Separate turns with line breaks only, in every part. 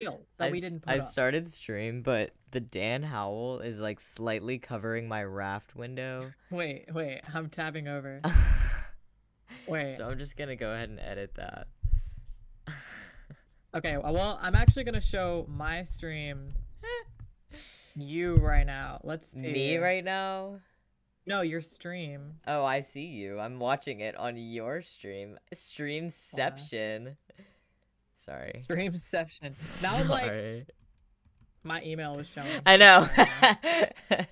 real that
I,
we didn't
I
up.
started stream, but the Dan Howell is like slightly covering my raft window.
Wait, wait, I'm tabbing over. Wait.
so I'm just gonna go ahead and edit that.
Okay, uh, well, I'm actually gonna show my stream. you right now. Let's see.
Me right now?
No, your stream.
Oh, I see you. I'm watching it on your stream. Streamception. Sorry.
Streamception. Now I'm like
Sorry.
my email was showing.
I know.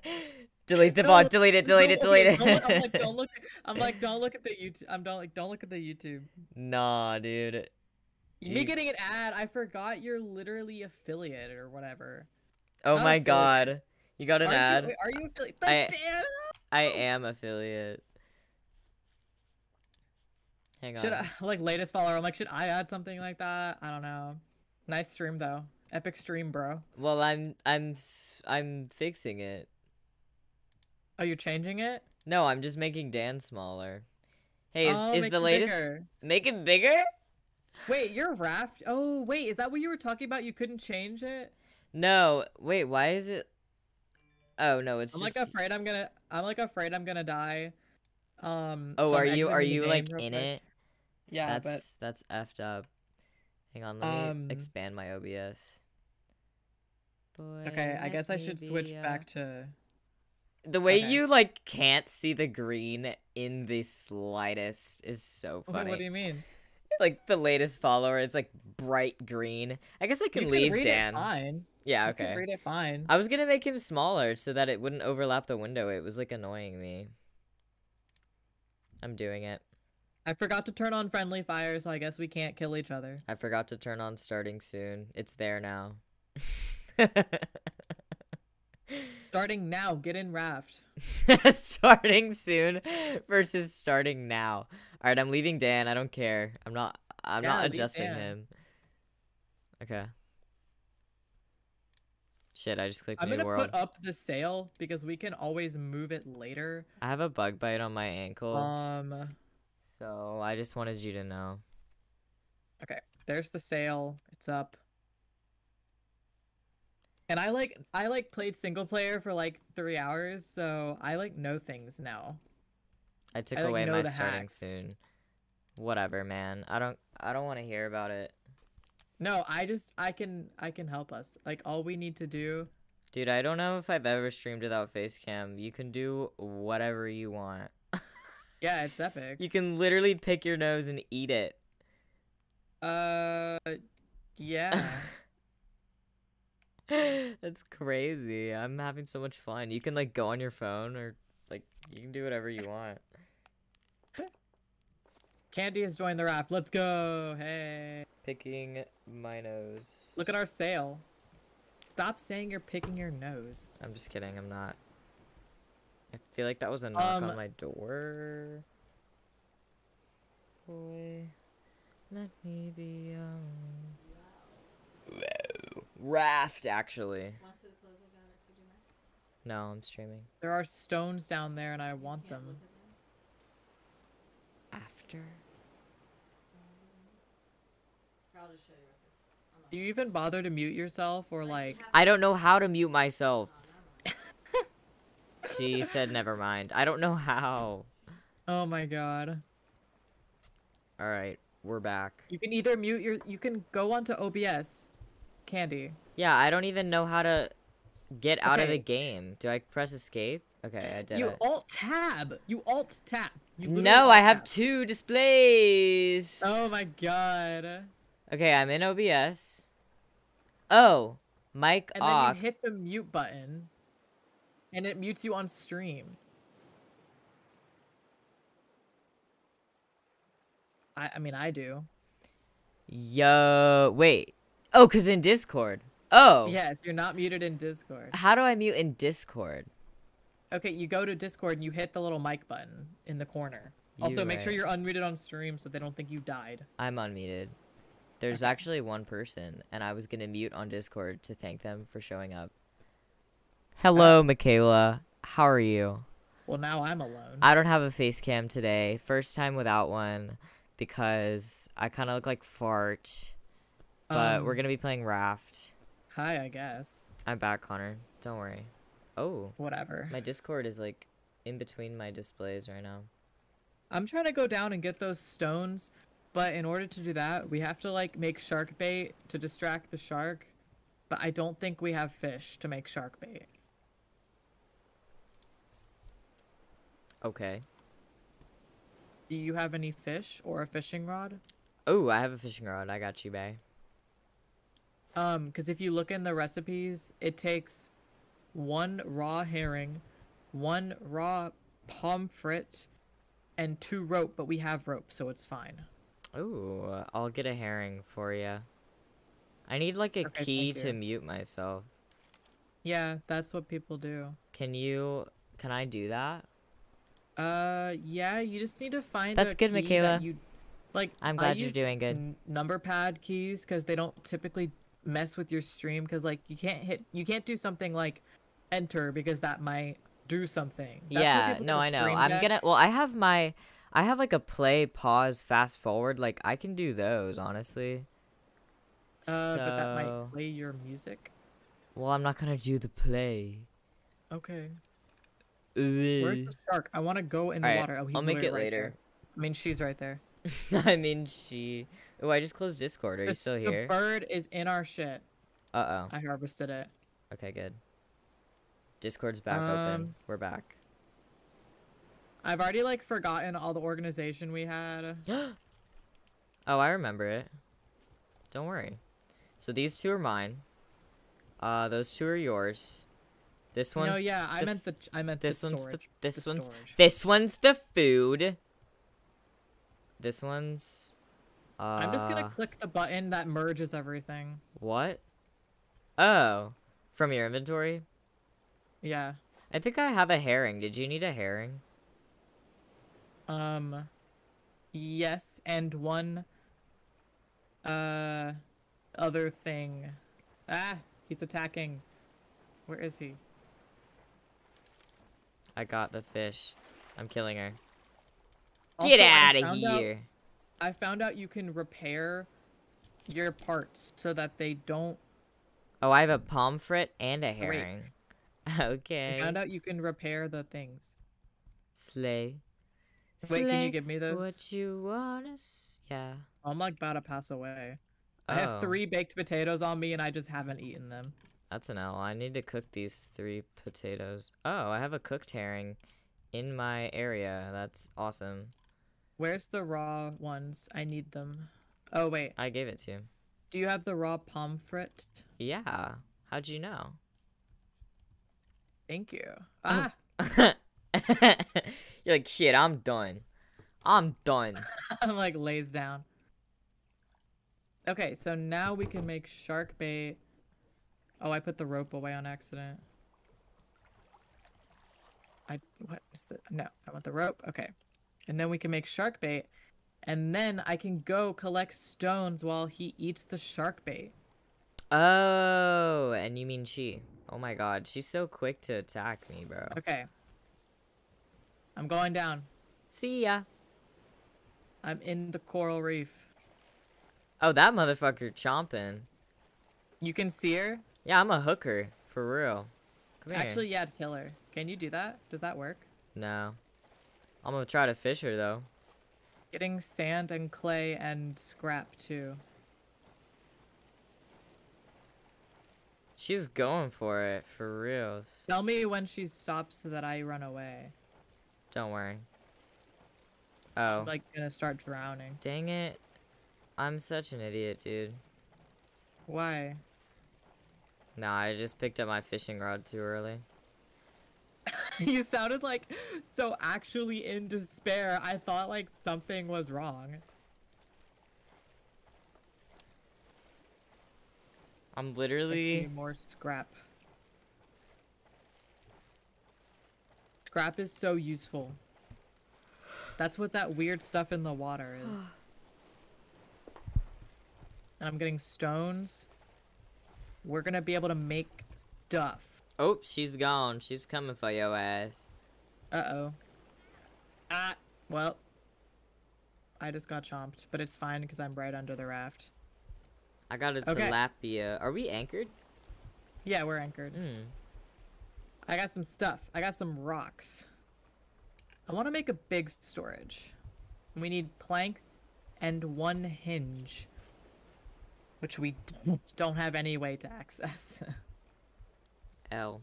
delete the
No,
bot. Delete it. Delete
No,
it. Delete
okay,
it.
don't look- I'm like, don't look. I'm like, don't look at the YouTube. I'm don't like, don't look at the YouTube.
nah, dude.
Me getting an ad. I forgot you're literally affiliated or whatever.
Oh
not
my
affiliate.
god. You got an
Aren't
ad?
You, wait, are you affiliated?
I- I am affiliate. Hang on.
Should I like latest follower? I'm like, should I add something like that? I don't know. Nice stream though. Epic stream, bro.
Well, I'm I'm I'm fixing it.
Are you're changing it?
No, I'm just making Dan smaller. Hey, is,
oh,
is the latest
bigger.
make it bigger?
Wait, your raft? Oh, wait, is that what you were talking about? You couldn't change it?
No, wait, why is it Oh, no, it's
I'm
just
like afraid I'm gonna. I'm like afraid I'm gonna die. Um.
Oh,
so
are you are you like in
quick.
it?
Yeah,
that's that's effed up. Hang on, let me
Um,
expand my OBS.
but okay. I guess I should switch back to.
The way
okay.
you like can't see the green in the slightest is so
Wait,
funny.
what do you mean?
Like the latest follower, it's like bright green. I guess I can
you
leave
read
Dan.
It fine.
Yeah,
You can
okay.
read it fine.
I was gonna make him smaller so that it wouldn't overlap the window. It was like annoying me. I'm doing it.
I forgot to turn on friendly fire, so I guess we can't kill each other.
I forgot to turn on starting soon. It's there now.
Starting now, get in raft.
starting soon versus starting now. All right, I'm leaving Dan. I don't care. I'm not. I'm
Yeah,
not adjusting him. Okay. Shit! I just clicked
I'm gonna
world.
put up the sail because we can always move it later.
I have a bug bite on my ankle,
Um,
so I just wanted you to know.
okay, there's the sail. It's up. And I like I like played single player for like three hours, so I like know things now.
I took
I, like,
away my starting
hacks.
soon. Whatever, man. I don't. I don't want to hear about it,
No, I just I can I can help us. Like all we need to do.
dude. I don't know if I've ever streamed without face cam. You can do whatever you want.
Yeah, it's epic.
You can literally pick your nose and eat it.
Uh, yeah.
That's crazy. I'm having so much fun. You can like go on your phone or like you can do whatever you want.
Candy has joined the raft. Let's go. Hey.
Picking my nose.
Look at our sail. Stop saying you're picking your nose.
I'm just kidding. I'm not. I feel like that was a knock
Um,
on my door. Boy, let me be young. Raft, actually. No, I'm streaming.
There are stones down there and I want them.
After.
Do you even bother to mute yourself or like
I don't know how to mute myself. She said, never mind. I don't know how.
Oh my god.
All right, we're back.
You can either mute your you can go onto OBS. Candy.
Yeah, I don't even know how to get out of the game. Do I press escape? Okay, I did
You
it.
alt tab. You alt tab. You
No, I have
tab.
two displays.
Oh my god.
Okay, I'm in OBS. Oh, mic
And then you hit the mute button and it mutes you on stream. I I mean I do.
Yo, wait. Oh, cause in Discord. Oh.
Yes, you're not muted in Discord.
How do I mute in Discord?
Okay, you go to Discord and you hit the little mic button in the corner. Also,
You
make sure you're unmuted on stream so they don't think you died.
I'm unmuted. There's actually one person, and I was gonna mute on Discord to thank them for showing up. Hello, Michaela. How are you?
Well, now I'm alone.
I don't have a face cam today. First time without one because I kind of look like fart. But we're
Um,
gonna be playing Raft.
Hi, I guess.
I'm back, Connor. Don't worry. Oh,
Whatever.
my Discord is like in between my displays right now.
I'm trying to go down and get those stones, but in order to do that, we have to like make shark bait to distract the shark. But I don't think we have fish to make shark bait.
Okay.
Do you have any fish or a fishing rod?
Oh, I have a fishing rod. I got you, bae.
Um, because if you look in the recipes, it takes one raw herring, one raw pomfret, and two rope. But we have rope, so it's fine.
Oh, I'll get a herring for you. I need like a
Okay,
key to mute myself.
Yeah, that's what people do.
Can you? Can I do that?
Uh, yeah, you just need to find.
That's
a
good, Michaela.
That you, like,
I'm
I
glad you're doing good.
number pad keys because they don't typically mess with your stream because like you can't hit, you can't do something like enter because that might do something. That's
yeah, no, I know. I'm
deck.
gonna. Well, I have my. I have like a play, pause, fast forward. Like I can do those, honestly.
Uh, but that might play your music.
Well, I'm not gonna do the play.
Okay. Where's the shark? I want to go in the
Alright,
water. Oh, he's
I'll make it
right
later.
there. I mean, she's right there.
I mean, she. Oh, I just closed Discord. Are you
The-
still
the
here?
bird is in our shit.
Uh oh.
I harvested it.
Okay, good. Discord's back open.
Um,
We're back.
I've already like forgotten all the organization we had.
Oh, I remember it. Don't worry. So these two are mine. Uh, those two are yours. This one's
no, yeah, I
the
meant the I meant
this
the
one's
storage.
the this
the
one's
storage.
this one's the food. This one's uh
I'm just gonna click the button that merges everything.
what? Oh, from your inventory?
Yeah.
I think I have a herring. Did you need a herring?
Um. Yes, and one. Uh, other thing. Ah, he's attacking. Where is he?
I got the fish. I'm killing her.
Also,
Get out of
found out-
here.
I found out you can repair your parts so that they don't.
Oh, I have a pomfret and a herring.
I
Okay.
found out you can repair the things.
Slay.
Wait, can you give me those?
What you wanna Yeah.
I'm like about to pass away. I have
oh.
three baked potatoes on me and I just haven't eaten them.
That's an L. I need to cook these three potatoes. Oh, I have a cooked herring in my area. That's awesome.
Where's the raw ones? I need them. Oh wait,
I gave it to you.
do you have the raw pomfret?
Yeah. How'd you know?
Thank you.
Oh.
Ah,
You're like, shit, I'm done. I'm done.
I'm like lays down. Okay, so now we can make shark bait. Oh, I put the rope away on accident. I what is the no? I want the rope. Okay, and then we can make shark bait, and then I can go collect stones while he eats the shark bait.
Oh, and you mean she. Oh my god, she's so quick to attack me, bro.
Okay. I'm going down.
See ya.
I'm in the coral reef.
Oh, that motherfucker chomping.
You can see her.
Yeah, I'm a hooker. For real.
Actually, yeah, to kill her. Can you do that? Does that work?
No. I'm gonna try to fish her, though.
Getting sand and clay and scrap too.
She's going for it, for reals.
Tell me when she stops so that I run away.
Don't worry. Oh.
I'm like gonna start drowning.
Dang it. I'm such an idiot, dude.
Why?
Nah, I just picked up my fishing rod too early.
you sounded like so actually in despair. I thought like something was wrong.
I'm literally.
more scrap. Scrap is so useful. That's what that weird stuff in the water is. and I'm getting stones. We're gonna be able to make stuff.
Oh, she's gone. She's coming for your ass.
Uh oh. Ah, well. I just got chomped, but it's fine because I'm right under the raft.
I got a
Okay.
tilapia. Are we anchored?
Yeah, we're anchored.
Hmm.
I got some stuff. I got some rocks. I want to make a big storage. We need planks and one hinge, which we don't have any way to access.
L.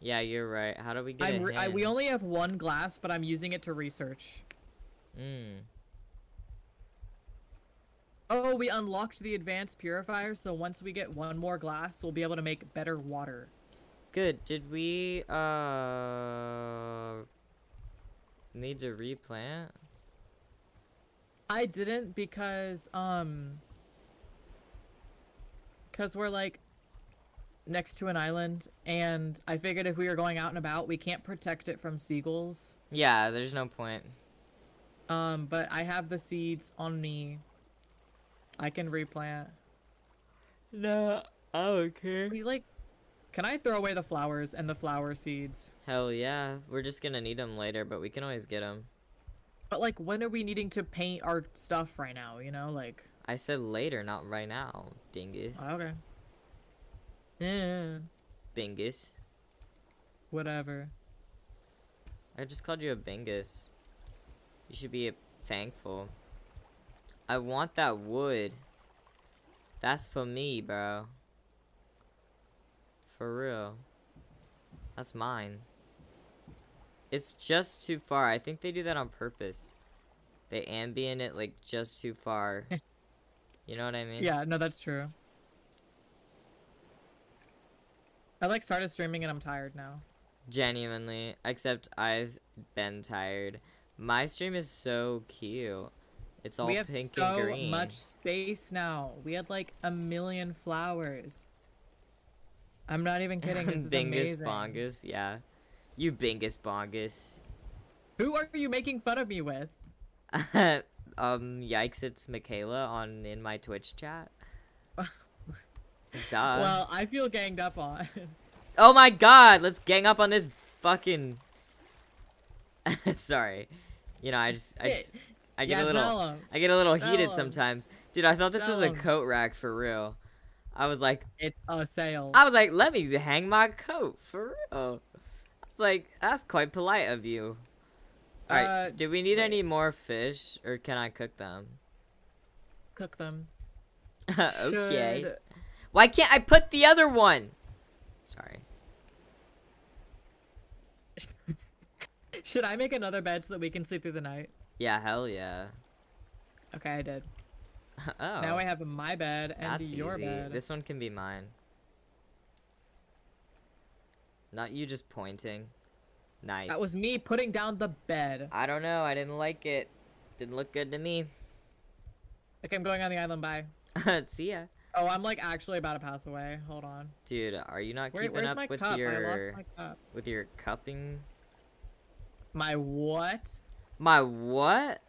Yeah, you're right. How do we get
re- I, we only have one glass, but I'm using it to research.
Mm.
Oh, we unlocked the advanced purifier, so once we get one more glass, we'll be able to make better water.
Good. Did we uh need to replant?
I didn't because um cuz we're like next to an island and I figured if we were going out and about, we can't protect it from seagulls.
Yeah, there's no point.
Um but I have the seeds on me. I can replant.
No, I don't care.
We like Can I throw away the flowers and the flower seeds?
Hell yeah. We're just gonna need them later, but we can always get them.
But like when are we needing to paint our stuff right now, you know? Like
I said later, not right now, dingus.
Oh, okay. Yeah,
Bingus.
whatever.
I just called you a bingus. You should be thankful. I want that wood. That's for me, bro. For real. That's mine. It's just too far. I think they do that on purpose. They ambient it like just too far. you know what I mean?
Yeah, no, that's true. I like started streaming and I'm tired now.
Genuinely. Except I've been tired. My stream is so cute. It's all
we have
pink
so
and green.
much space now. We had like a million flowers. I'm not even kidding. This is
Bingus
amazing.
bongus, yeah. You bingus bongus.
Who are you making fun of me with?
um, yikes, it's Michaela on in my Twitch chat. Duh.
well, I feel ganged up on.
oh my god, let's gang up on this fucking. Sorry, you know I just I just I get
yeah,
a little. I get a little heated
'em.
sometimes, dude. I thought this was a
'em.
coat rack for real. I was like,
It's a sale.
I was like, let me hang my coat for real. I was like, that's quite polite of you. All right,
Uh,
do we need
wait.
any more fish, or can I cook them?
Cook them.
okay.
Should-
Why can't I put the other one? Sorry.
Should I make another bed so that we can sleep through the night?
Yeah, hell yeah.
Okay, I did.
oh,
Now I have my bed and
that's
your
easy.
bed.
This one can be mine. Not you just pointing. Nice.
That was me putting down the bed.
I don't know. I didn't like it. Didn't look good to me.
Okay, I'm going on the island. Bye.
See ya.
Oh, I'm like actually about to pass away. Hold on.
Dude, are you not
Where,
keeping up
my
with
cup? I lost
your
my cup.
with your cupping?
My what?
My what?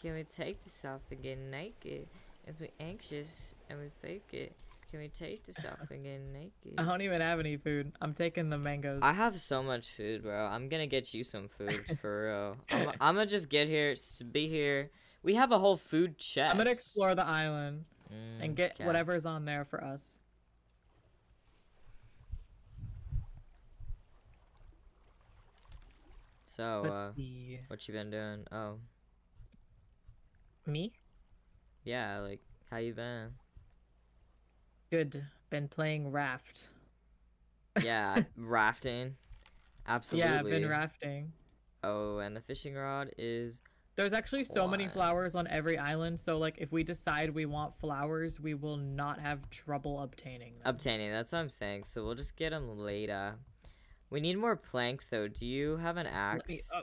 Can we take this off and get naked? If we anxious and we fake it, can we take this off and get naked?
I don't even have any food. I'm taking the mangoes.
I have so much food, bro. I'm gonna get you some food for real. I'm, I'm gonna just get here, be here. We have a whole food chest.
I'm gonna explore the island
Mm,
and get
'kay.
whatever's on there for us.
So,
Let's
uh,
see.
what you been doing? Oh,
Me?
yeah. Like, how you been?
Good. Been playing raft.
Yeah, rafting. Absolutely.
Yeah, I've been rafting.
Oh, and the fishing rod is
There's actually so many flowers on every island, so like if we decide we want flowers, we will not have trouble obtaining them.
obtaining. That's what I'm saying. So we'll just get them later. We need more planks, though. Do you have an axe?
Me- oh.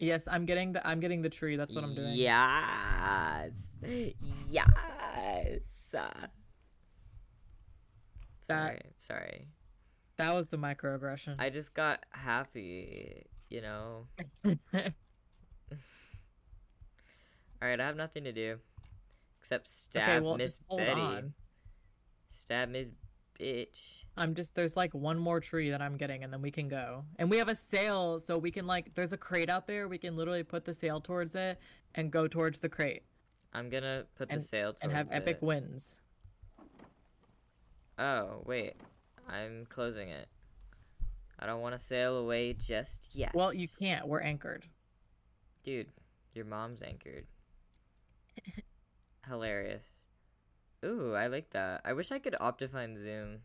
Yes, I'm getting the I'm getting the tree. That's what I'm doing.
Yes. Yes. Sorry. Sorry.
That was the microaggression.
I just got happy, you know. Alright, I have nothing to do. Except stab
okay, well
Miss Betty.
on.
Stab Miss Bitch.
I'm just there's like one more tree that I'm getting and then we can go. And we have a sail so we can like there's a crate out there, we can literally put the sail towards it and go towards the crate.
I'm gonna put the
And-
sail towards
and have epic
it.
wins.
Oh wait, I'm closing it. I don't want to sail away just yet.
Well, you can't. We're anchored.
Dude, your mom's anchored. Hilarious. Ooh, I like that. I wish I could optifine zoom.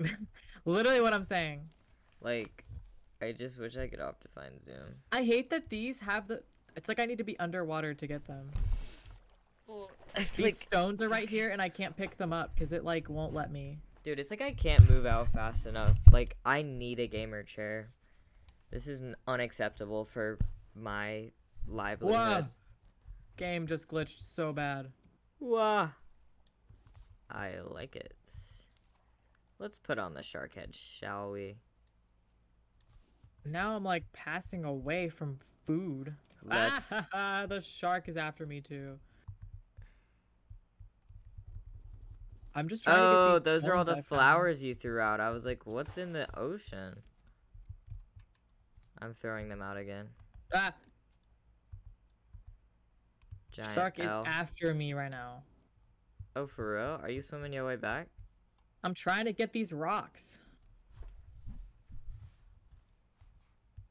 Literally what I'm saying.
Like, I just wish I could optifine zoom.
I hate that these have the. It's like I need to be underwater to get them.
It's
These
like,
stones are right here, and I can't pick them up because it like won't let me.
dude, it's like I can't move out fast enough. Like, I need a gamer chair. This is unacceptable for my livelihood.
Whoa! Game just glitched so bad.
Wah. I like it. Let's put on the shark head, shall we?
Now I'm like passing away from food.
Let's.
Ah, the shark is after me too. I'm just trying
Oh,
to get
those are all the
I found.
flowers you threw out. I was like, what's in the ocean? I'm throwing them out again.
Ah,
Giant
shark is
L.
after me right now.
Oh, for real? Are you swimming your way back?
I'm trying to get these rocks.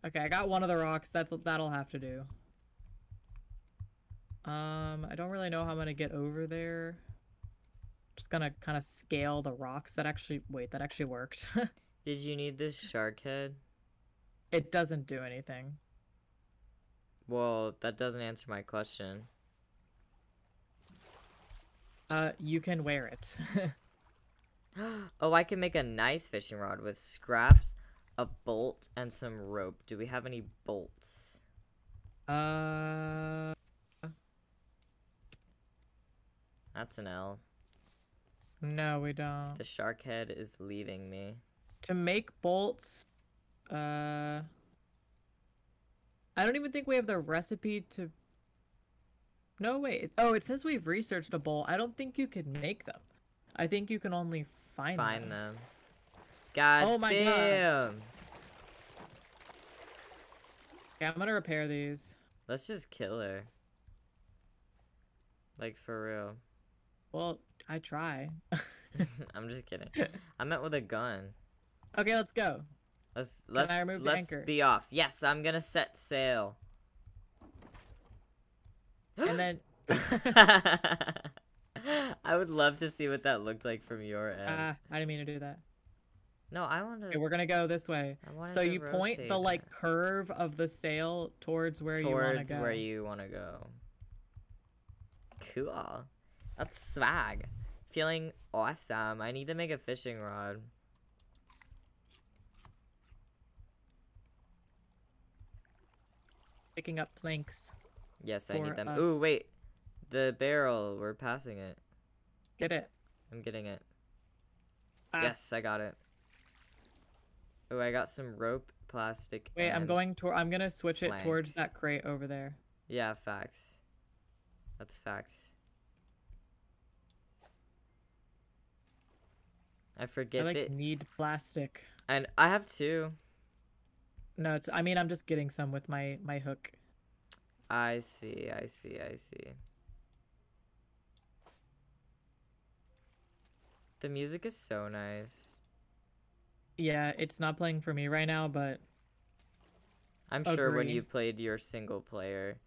Okay, I got one of the rocks. That's that'll have to do. Um, I don't really know how I'm gonna get over there. Just gonna kind of scale the rocks. That actually, wait, that actually worked.
Did you need this shark head?
it doesn't do anything.
Well, that doesn't answer my question.
Uh, you can wear it.
oh, I can make a nice fishing rod with scraps, a bolt, and some rope. Do we have any bolts?
uh,
That's an L.
no, we don't.
The shark head is leaving me.
to make bolts uh i don't even think we have the recipe to no wait oh it says we've researched a bolt i don't think you can make them i think you can only find,
Find
them.
them. God
Oh my God.
damn.
yeah i'm gonna repair these
Let's just kill her. Like for real.
well i try
I'm just kidding. I meant with a gun.
okay let's go
Let's let's
I remove
let's
anchor?
be off. Yes, I'm gonna set sail.
and then
I would love to see what that looked like from your end.
ah i didn't mean to do that
no, I want to.
okay we're gonna go this way so you point the like
it
curve of the sail towards where you want to go Towards
where you want to go. Cool. That's swag. Feeling awesome. I need to make a fishing rod.
picking up planks
Yes, I need them.
us.
Ooh, wait. The barrel. We're passing it.
get it
I'm getting it.
Ah.
Yes, I got it. Oh, I got some rope, plastic.
Wait, I'm going to. I'm gonna switch it towards that crate over there.
Yeah, facts. That's facts. I
I
forget
like
that,
need plastic.
and I have two.
No, it's. I mean, I'm just getting some with my my hook.
I see, I see, I see. The music is so nice.
Yeah, it's not playing for me right now, but
I'm sure when you played your single player.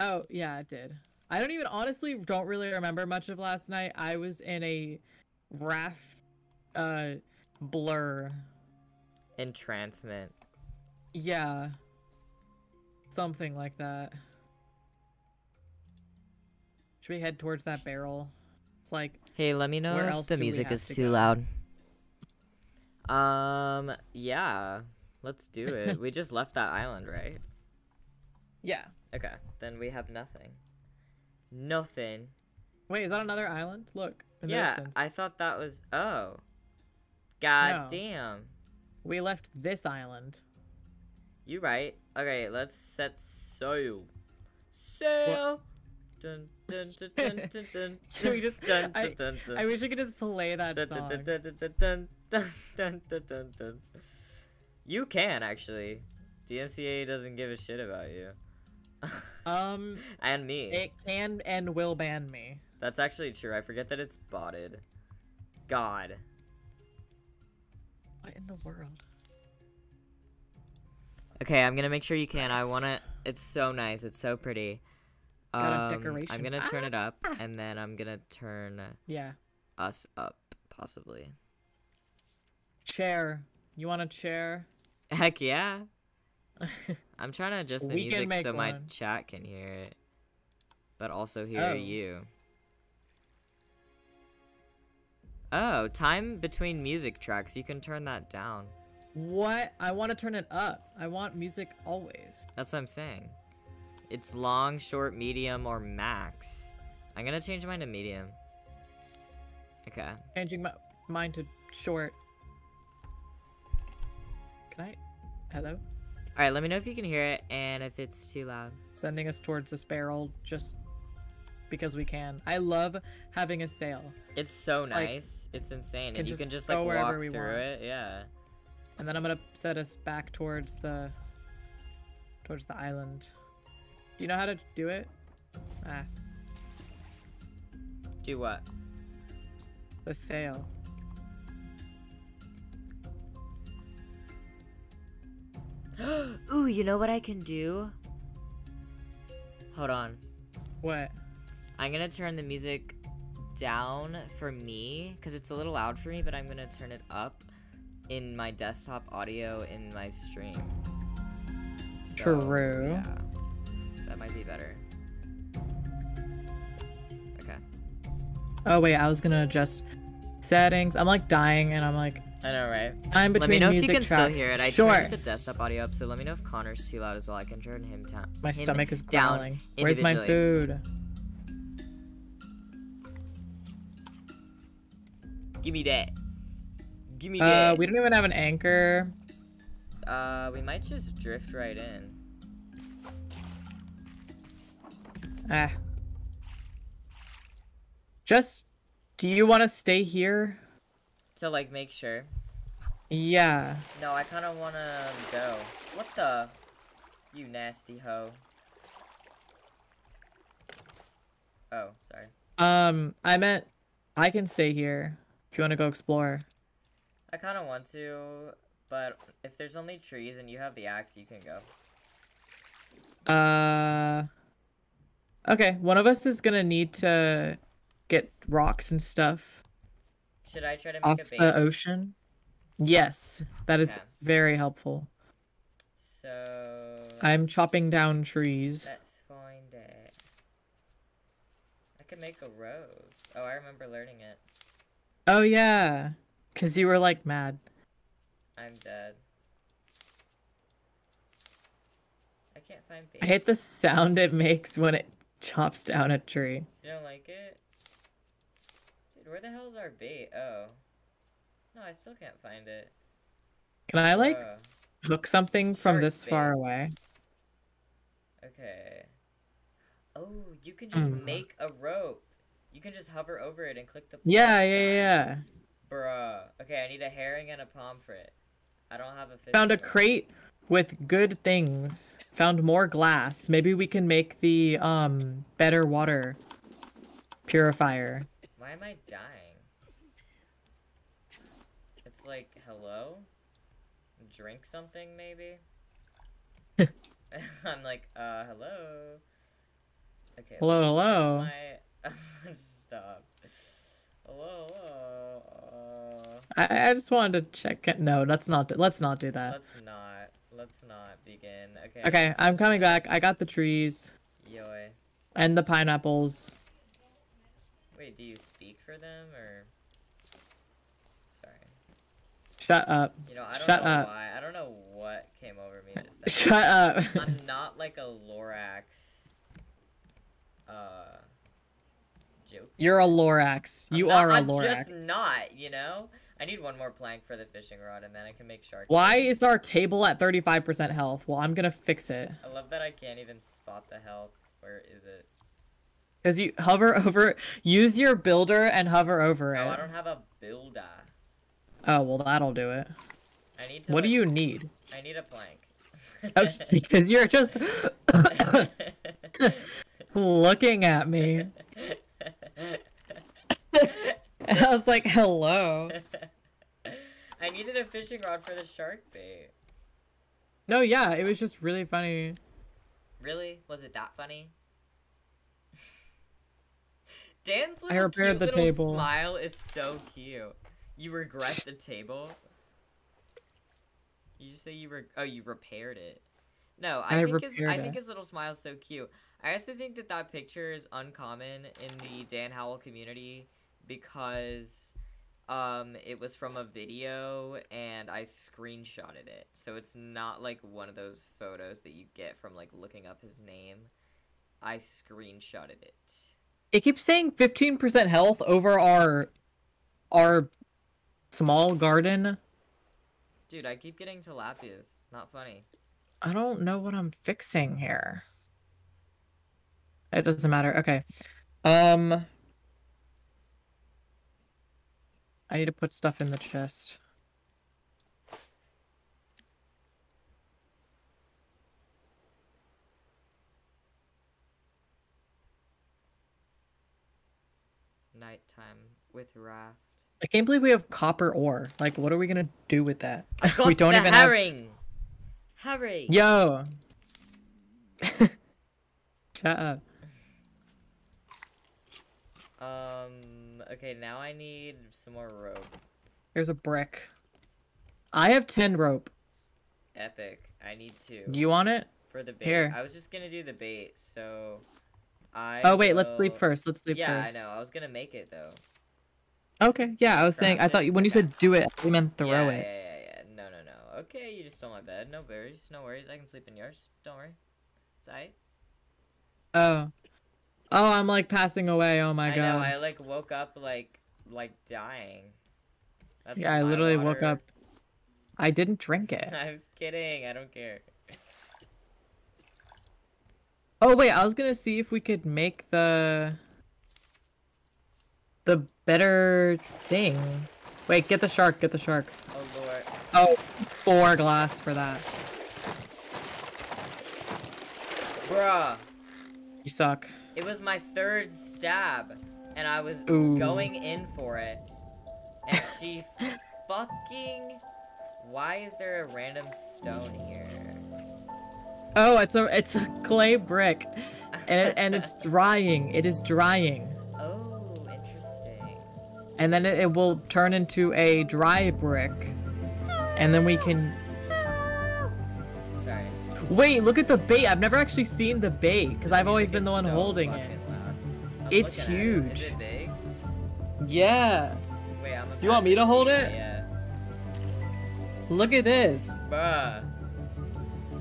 oh yeah, it did. I don't even honestly don't really remember much of last night. I was in a raft, uh, blur.
Entrancement.
Yeah, something like that. Should we head towards that barrel? It's like
Hey, let me know
Where
if
else
the music is
to
too
go?
loud. Um, yeah. Let's do it. we just left that island, right?
yeah.
Okay, then we have nothing. Nothing.
Wait, is that another island? Look.
yeah. I thought that was. Oh. God
No.
damn.
We left this island.
You right. Okay, let's set sail. Sail. Dun, dun, dun, dun, dun, dun,
Can we just-
dun,
I-
dun, dun, dun.
I wish we could just play that
dun,
song.
dun, dun, dun, dun, dun, dun, dun, dun, dun. You can actually. DMCA doesn't give a shit about you.
Um,
and me.
it can and will ban me.
That's actually true. I forget that it's botted. God.
What in the world?
Okay, I'm gonna make sure you can. I wanna. It's so nice. It's so pretty.
Got a
Um, I'm gonna turn it up, and then I'm gonna turn
Yeah.
us up, possibly.
Chair. You want a chair?
Heck yeah! I'm trying to adjust the
We
music so my chat can hear it, but also hear
Oh.
you. Oh, time between music tracks. You can turn that down.
what? I want to turn it up. I want music always.
That's what I'm saying. It's long, short, medium, or max. I'm gonna change mine to medium. Okay.
Changing my mine to short. Can I? Hello?
Alright, let me know if you can hear it and if it's too loud.
Sending us towards this barrel just because we can. I love having a sail.
It's so
It's like-
nice. it's insane. And you can just like
wherever
walk
we
through
want.
it. Yeah.
And then I'm gonna set us back towards the towards the island. Do you know how to do it? Ah,
Do what?
the sail.
Ooh, you know what I can do? Hold on.
What?
I'm gonna turn the music down for me because it's a little loud for me, but I'm gonna turn it up in my desktop audio in my stream. So,
True.
Yeah, that might be better. Okay.
Oh wait, I was gonna adjust settings. I'm like dying, and I'm like
I know, right?
I'm between
let me know if you can
tracks.
still hear it. I
sure.
turned the desktop audio up, so let me know if Connor's too loud as well. I can turn him down.
My
him
stomach is
down
growling. Where's my food?
Give me that. Give me
Uh,
that.
we don't even have an anchor.
Uh, we might just drift right in.
Ah. Just, do you want to stay here?
To like make sure.
Yeah.
No, I kind of want to go. What the? You nasty hoe. Oh, sorry.
Um, I meant I can stay here if you want to go explore.
I kind of want to, but if there's only trees and you have the axe, you can go.
Uh. Okay, one of us is gonna need to get rocks and stuff
Should I try to
off
make a bait?
the ocean. Yes, that is
Okay.
very helpful.
So.
I'm chopping down trees.
Let's find it. I can make a rose. Oh, I remember learning it.
Oh yeah, cause you were like mad.
I'm dead. I can't find bait.
I hate the sound it makes when it chops down a tree.
You don't like it? Dude, where the hell is our bait? Oh. No, I still can't find it.
Can I like
Ugh.
hook something from
Shark
this far away?
Okay. Oh, you can just
Mm.
make a rope. You can just hover over it and click the
Yeah, yeah,
sign.
yeah.
Bruh. Okay, I need a herring and a pomfret. I don't have a fish.
Found a crate with good things. Found more glass. Maybe we can make the um better water purifier.
Why am I dying? It's like, hello? Drink something, maybe? I'm like, uh, hello? Okay.
Hello, hello.
My... Stop. Hello, hello. Uh,
I, I just wanted to check it. No, let's not. do- Let's not do that.
let's not. Let's not begin. Okay.
Okay, I'm coming back. I got the trees
Yoy.
and the pineapples.
Wait, do you speak for them, or... Sorry.
Shut up.
You know, I don't
Shut
know
up.
why. I don't know what came over me just.
Shut up.
I'm not like a Lorax. Uh. Jokes.
You're a Lorax.
I'm
You
not-
are a
I'm
Lorax.
just not, you know? I need one more plank for the fishing rod and then I can make shark.
Why is our table at 35% health? Well, I'm gonna fix it.
I love that I can't even spot the health. Where is it?
Cause you hover over, use your builder and hover over it.
Oh, I don't have a builder.
Oh well, that'll do it.
I need to.
What do you need?
I need a plank.
Oh, because you're just looking at me. and I was like, hello.
I needed a fishing rod for the shark bait.
No, yeah, it was just really funny.
Really? Was it that funny? Dan's
I
little
repaired
cute
the
little
table.
smile is so cute. You regret the table? You just say you re- oh you repaired it. No, I,
I
think his I think his little smile is so cute. I also think that that picture is uncommon in the Dan Howell community because um it was from a video and I screenshotted it. So it's not like one of those photos that you get from like looking up his name. I screenshotted it.
It keeps saying 15% health over our our small garden.
Dude, I keep getting tilapias. Not funny.
I don't know what I'm fixing here. It doesn't matter. Okay. Um I need to put stuff in the chest.
Nighttime with raft.
I can't believe we have copper ore. Like what are we going to do with that? We don't even have
herring. Hurry.
Yo. Shut up.
Um. Okay, now I need some more rope.
Here's a brick. I have 10 rope.
Epic. I need two
Do you want it?
for the bait.
here.
I was just gonna do the bait, so. I.
Oh wait, let's sleep first. Let's sleep
Yeah,
first.
I know. I was gonna make it though.
Okay, yeah, I was saying I thought you when you said do it, we meant throw
yeah,
it.
Yeah, yeah, yeah. No, no, no. Okay, you just stole my bed. No worries. No worries. I can sleep in yours. Don't worry. It's alright.
Oh. Oh, I'm like passing away. Oh my
I
god.
know. I like woke up like like dying. That's
yeah, I literally woke up. I didn't drink it.
I was kidding. I don't care.
Oh wait, I was gonna see if we could make the the better thing. Wait, get the shark, get the shark.
Oh lord.
Oh, four glass for that.
Bruh.
You suck.
It was my third stab, and I was
Ooh.
going in for it, and she fucking. Why is there a random stone here?
Oh, it's a it's a clay brick, and it, and it's drying. It is drying,
Oh, interesting.
and then it, it will turn into a dry brick, and then we can.
Sorry.
Wait, look at the bait. I've never actually seen the bait because I've always been the one
so
holding it. It's
looking it. Is
huge.
it?
Yeah.
Wait, I'm.
Do you want me to hold it?
Yeah.
Look at this.
Bruh.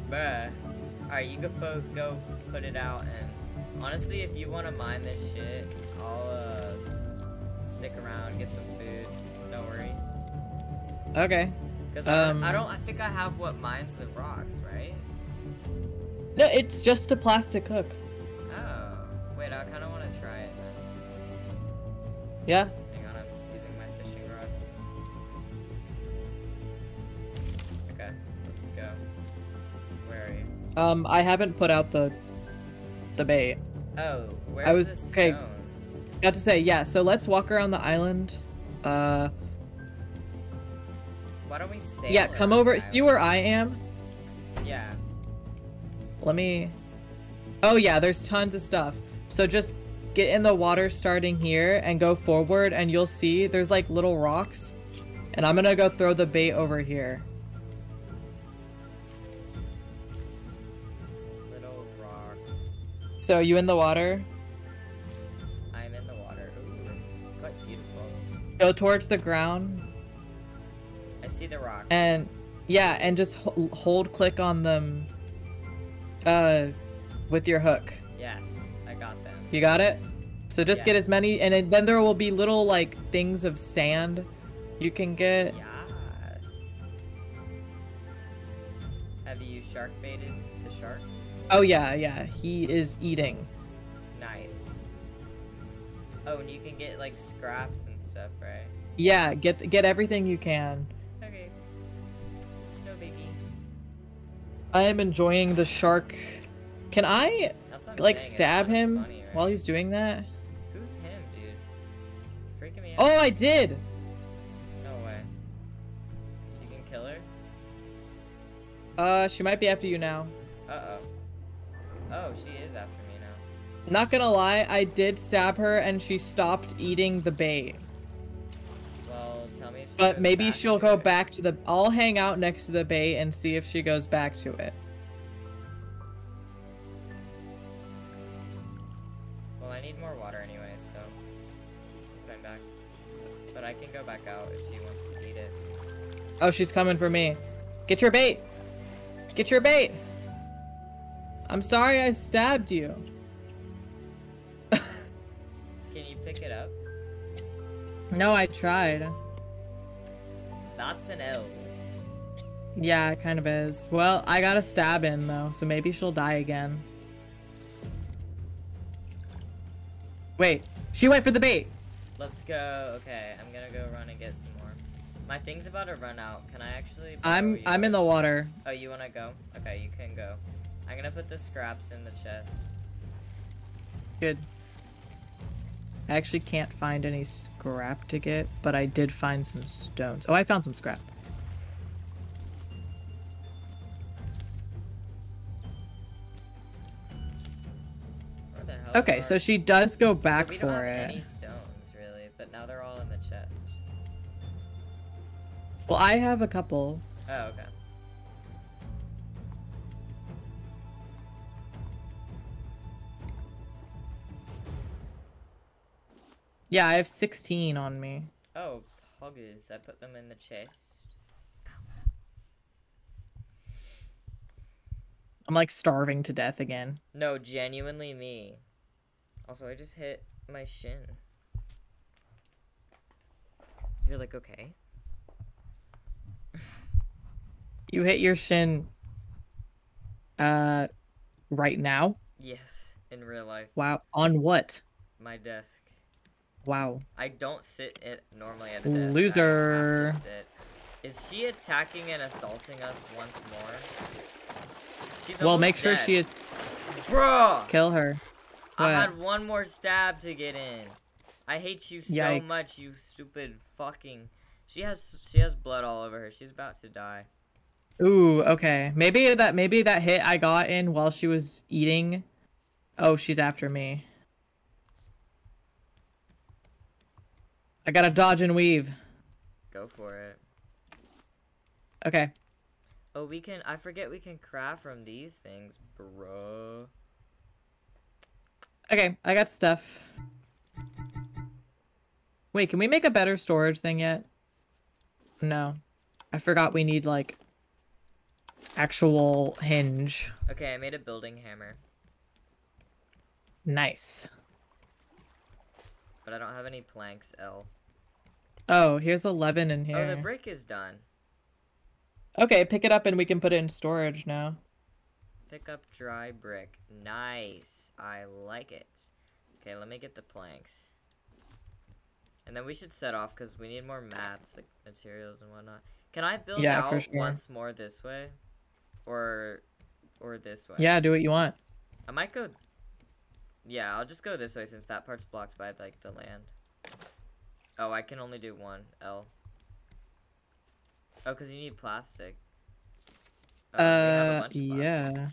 Bruh. Alright, you can go go put it out and honestly if you wanna mine this shit, I'll uh stick around, get some food. No worries.
Okay.
Cause I, don't,
Um,
I don't I think I have what mines the rocks, right?
No, it's just a plastic hook.
Oh. Wait, I kinda wanna try it then.
Yeah.
Hang on, I'm using my fishing rod. Okay, let's go. Where are you?
Um, I haven't put out the the bait.
Oh, where's I
was-
the
okay. Got to say, yeah. So let's walk around the island. Uh,
Why don't we sail
yeah. Come over. See where I am.
Yeah.
Let me. Oh yeah, there's tons of stuff. So just get in the water starting here and go forward, and you'll see there's like little rocks. And I'm gonna go throw the bait over here.
Little rocks.
So you in the water?
I'm in the water. Ooh, it's quite beautiful.
Go towards the ground,
I see the rocks.
and yeah, and just ho- hold click on them. Uh, with your hook.
yes, I got them.
You got it? So just get as many, and then- then there will be little like things of sand you can get.
Yes. Have you shark baited the shark?
Oh yeah, yeah. He is eating.
Nice. Oh, and you can get like scraps and stuff, right?
Yeah, get get everything you can. I am enjoying the shark. Can I
That's what I'm
like stab him
funny, right?
while he's doing that?
Who's him, dude? Freaking me out.
Oh, I did.
No way. You can kill her?
Uh, she might be after you now.
Uh-oh. Oh, she is after me now.
Not gonna lie, I did stab her and she stopped eating the bait. But maybe she'll go back to the. I'll hang out next to the bait and see if she goes back to it.
Well, I need more water anyway, so I'm back. But I can go back out if she wants to eat it.
Oh, she's coming for me. Get your bait. Get your bait. I'm sorry I stabbed you.
Can you pick it up?
No, I tried.
That's an L.
Yeah, it kind of is. Well, I got a stab in though, so maybe she'll die again. Wait, she went for the bait.
Let's go. Okay, I'm gonna go run and get some more. My thing's about to run out. Can I actually?
I'm I'm in the water.
Oh, you wanna go? Okay, you can go. I'm gonna put the scraps in the chest.
Good. I actually can't find any scrap to get, but I did find some stones. Oh, I found some scrap.
Where the hell?
Okay, so she does go
so
back
we don't
for
have
it.
Any stones really, but now they're all in the chest.
Well, I have a couple.
Oh, okay.
Yeah, I have 16 on me.
Oh, poggers. I put them in the chest.
I'm like starving to death again.
No, genuinely me. Also, I just hit my shin. You're like, okay.
You hit your shin uh right now?
Yes, in real life.
Wow. On what?
My desk.
Wow.
I don't sit it normally at a desk. I have to
Loser.
Is she attacking and assaulting us once more? She's
Well, make sure
dead.
she
Bruh!
kill her.
I had one more stab to get in. I hate you so
Yikes.
much, you stupid fucking. She has she has blood all over her. She's about to die.
Ooh, okay. Maybe that maybe that hit I got in while she was eating. Oh, she's after me. I gotta dodge and weave.
Go for it.
Okay.
Oh, we can. I forget we can craft from these things, bruh.
Okay, I got stuff. Wait, can we make a better storage thing yet? No. I forgot we need like actual hinge.
Okay, I made a building hammer,
Nice.
but I don't have any planks. L.
Oh, here's 11 in here.
Oh, the brick is done.
Okay, pick it up and we can put it in storage now.
Pick up dry brick. Nice. I like it. Okay, let me get the planks. And then we should set off because we need more mats, like materials and whatnot. Can I build
Yeah,
out
sure.
once more this way? Or or this way?
Yeah, do what you want.
I might go Yeah, I'll just go this way since that part's blocked by like the land. Oh, I can only do one L. Oh, because you need plastic. Oh, we have a
Uh,
plastic.
yeah.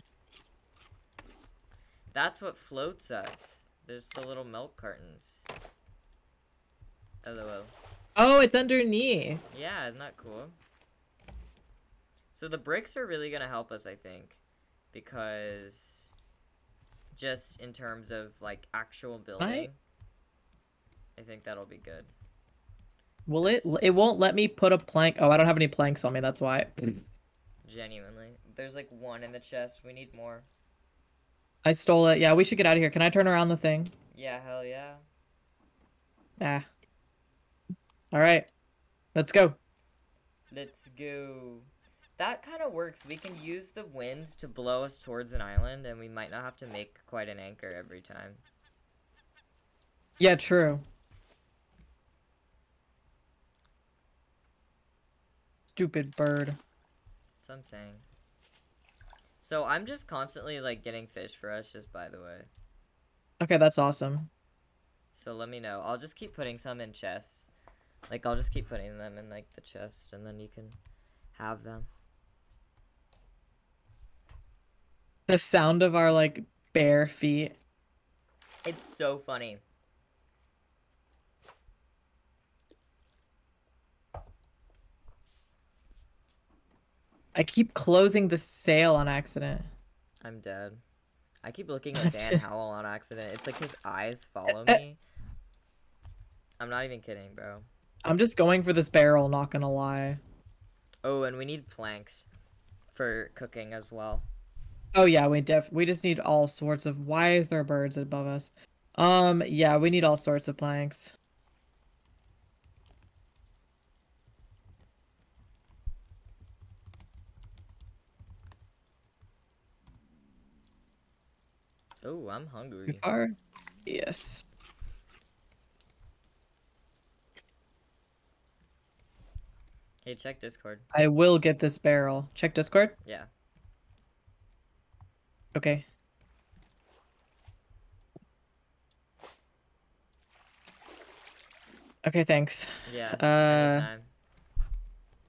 That's what floats us. There's the little milk cartons. LOL.
Oh, it's underneath.
Yeah, isn't that cool? So the bricks are really gonna help us, I think, because just in terms of like actual building, I think that'll be good.
Will it? It won't let me put a plank. Oh, I don't have any planks on me. That's why.
Genuinely, there's like one in the chest. We need more.
I stole it. Yeah, we should get out of here. Can I turn around the thing?
Yeah, hell yeah.
Ah. All right. Let's go.
Let's go. That kind of works. We can use the winds to blow us towards an island, and we might not have to make quite an anchor every time.
Yeah, true. Stupid bird.
That's what I'm saying. So I'm just constantly like getting fish for us, just by the way.
Okay, that's awesome.
So let me know. I'll just keep putting some in chests. Like I'll just keep putting them in like the chest, and then you can have them.
The sound of our like bare feet.
It's so funny.
I keep closing the sail on accident.
I'm dead. I keep looking at Dan Howell on accident. It's like his eyes follow me. I'm not even kidding, bro.
I'm just going for this barrel, not gonna lie.
Oh, and we need planks for cooking as well.
Oh yeah, we def we just need all sorts of why is there birds above us? Um yeah, we need all sorts of planks.
Oh, I'm
Too
hungry.
far? Yes.
Hey, check Discord.
I will get this barrel. Check Discord.
Yeah.
Okay. Okay, thanks.
Yeah.
Uh,
anytime.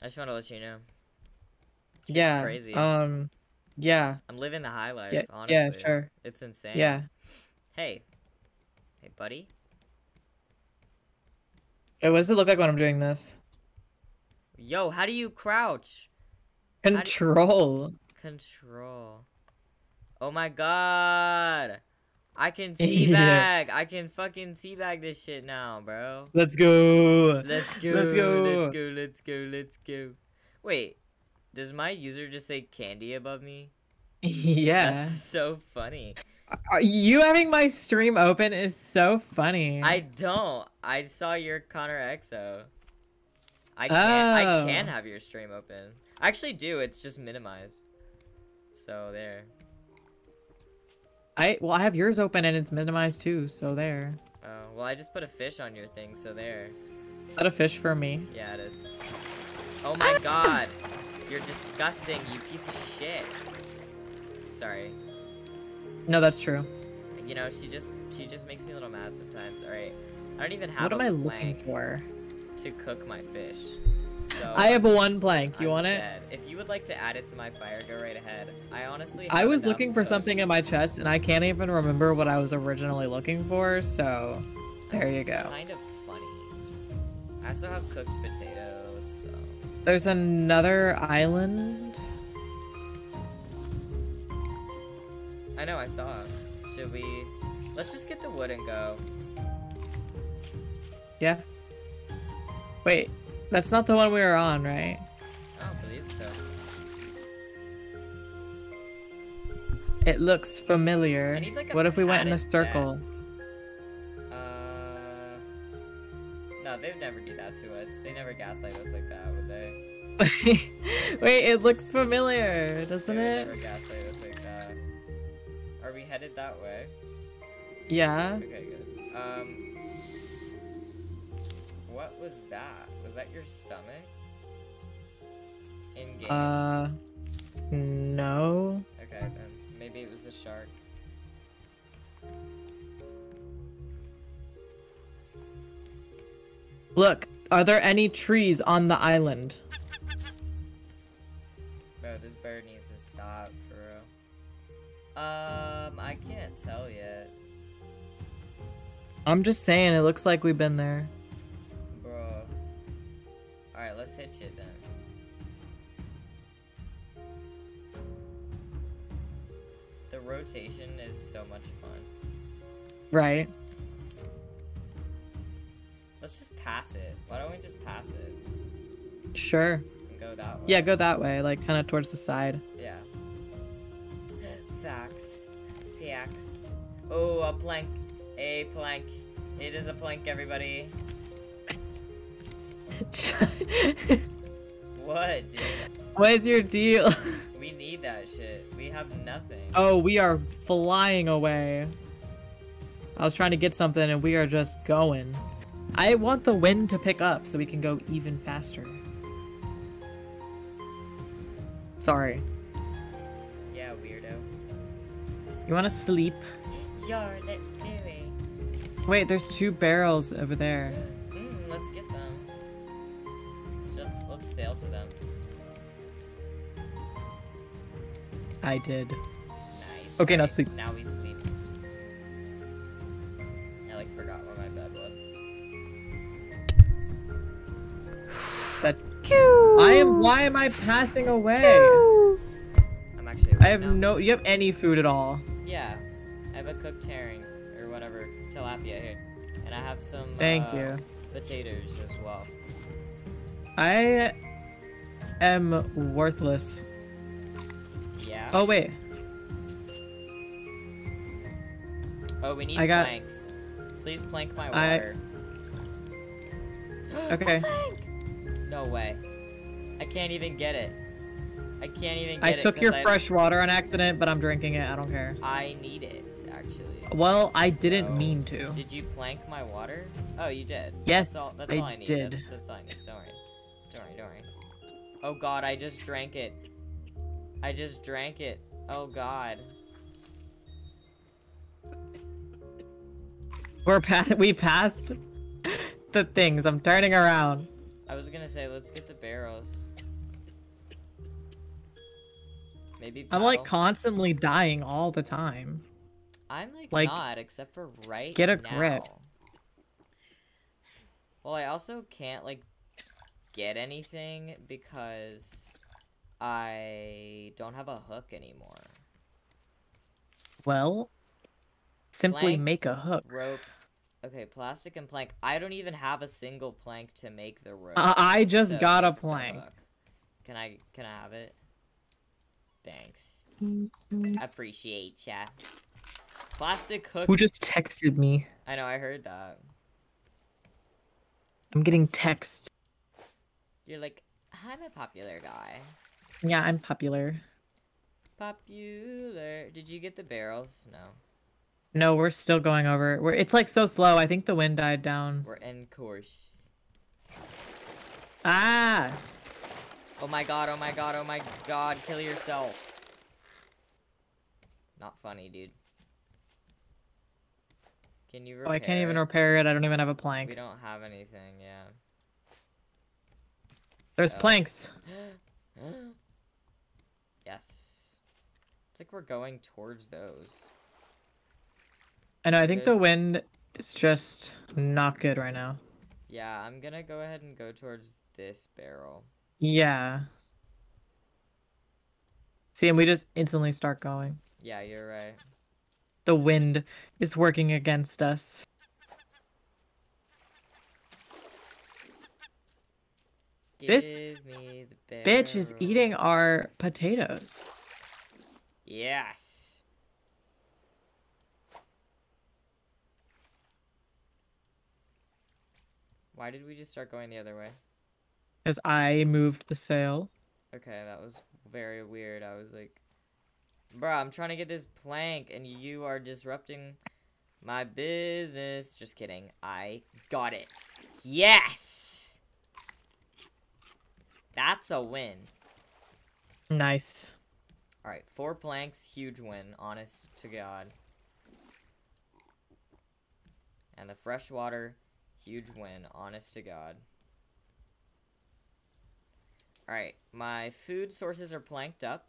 I just want to let you know. Shit's
yeah.
crazy.
Um yeah.
I'm living the high life,
Yeah,
honestly.
yeah, sure.
It's insane.
Yeah.
Hey. Hey, buddy.
Wait, what does it look like when I'm doing this?
Yo, how do you crouch?
Control.
Control. Oh my god. I can
Yeah.
teabag. I can fucking teabag this shit now, bro.
Let's go.
Let's go.
Let's go.
Let's go. Let's go. Let's go. Wait. Does my user just say candy above me?
yeah.
That's so funny.
Are you having my stream open is so funny.
I don't. I saw your Connor EXO. I can I
Oh.
can have your stream open. I actually do. It's just minimized. So there.
I well I have yours open and it's minimized too, so there.
Oh well, I just put a fish on your thing. So there.
Is that a fish for me?
Yeah, it is. Oh my god. You're disgusting, you piece of shit. Sorry.
No, that's true.
You know, she just she just makes me a little mad sometimes. All right. I don't even have
What am I looking for?
to cook my fish. So
I have one plank. You
I'm
want it?
If you would like to add it to my fire, go right ahead. I honestly
I was looking for something in my chest and I can't even remember what I was originally looking for, so there
That's
you go.
Kind of funny. I also have cooked potatoes.
There's another island.
I know, I saw it. Should we? Let's just get the wood and go.
Yeah. Wait, that's not the one we were on, right?
I don't believe so.
It looks familiar.
Need like
what if we went in a circle?
desk. No, they'd never do that to us. They never gaslight us like that, would they?
Wait, it looks familiar, doesn't
they
it?
never gaslight us like that. Are we headed that way?
Yeah.
Okay, good. Um, what was that? Was that your stomach? In game.
Uh, no.
okay, then maybe it was the shark.
Look, are there any trees on the island?
Bro, this bird needs to stop for real. Um, I can't tell yet,
I'm just saying, it looks like we've been there.
bro. All right, let's hitch it then. The rotation is so much fun.
Right.
Let's just pass it. Why don't we just pass it
Sure.
and go that way?
Yeah, go that way, like kind of towards the side.
Yeah. Facts. Facts. Oh, a plank. A plank. It is a plank, everybody. What, dude?
what is your deal?
We need that shit. We have nothing.
oh, we are flying away. I was trying to get something and we are just going. I want the wind to pick up so we can go even faster. Sorry.
Yeah, weirdo.
You want to sleep?
Yo, let's do it.
Wait, there's two barrels over there.
Mm, let's get them. Let's let's sail to them.
I did.
Nice.
Okay, now sleep.
Now we sleep.
That I am. Why am I passing away?
I'm actually.
I have
now.
no. You have any food at all?
Yeah, I have a cooked herring or whatever tilapia here, and I have some.
Thank
uh,
you.
Potatoes as well.
I am worthless.
Yeah.
Oh wait.
Oh, we need
I got-
planks. Please plank my
I-
water.
Okay.
No way. I can't even get it. I can't even get it.
I
took
your
I-
fresh water on accident, but I'm drinking it. I don't care.
I need it, actually.
Well, I didn't mean to.
Did you plank my water? Oh, you did.
Yes,
that's all, that's
I
all I need.
did.
That's, that's all I need. Don't worry. Don't worry. Don't worry. Oh God, I just drank it. I just drank it. Oh God.
We're pa- we passed the things. I'm turning around.
I was gonna say, let's get the barrels. Maybe.
I'm like constantly dying all the time.
I'm like,
like,
not, except for right
get a
now.
grip.
Well, I also can't like get anything because I don't have a hook anymore.
Well, simply
Plank,
make a hook.
Rope. Okay, plastic and plank. I don't even have a single plank to make the rope.
I, I just
to
got a plank.
Can I can I have it? Thanks.
Mm-hmm.
Appreciate ya. Plastic hook.
Who just texted me?
I know, I heard that.
I'm getting text.
You're like, I'm a popular guy.
Yeah, I'm popular.
Popular. Did you get the barrels? No.
No, we're still going over. We're, it's like so slow. I think the wind died down.
We're in course.
Ah!
Oh my god, oh my god, oh my god, kill yourself. Not funny, dude. Can you repair
Oh, I can't even repair it. I don't even have a plank.
We don't have anything, yeah.
There's
Oh.
planks.
yes. It's like we're going towards those.
I know. I think the wind is just not good right now.
Yeah, I'm gonna go ahead and go towards this barrel.
Yeah. See, and we just instantly start going.
Yeah, you're right.
The wind is working against us. This
Give me the
Bitch is eating our potatoes.
Yes. Why did we just start going the other way?
Because I moved the sail.
Okay, that was very weird. I was like, bro, I'm trying to get this plank and you are disrupting my business. Just kidding. I got it. Yes! That's a win.
Nice.
Alright, four planks, huge win, honest to God. And the freshwater, huge win, honest to God. Alright, my food sources are planked up.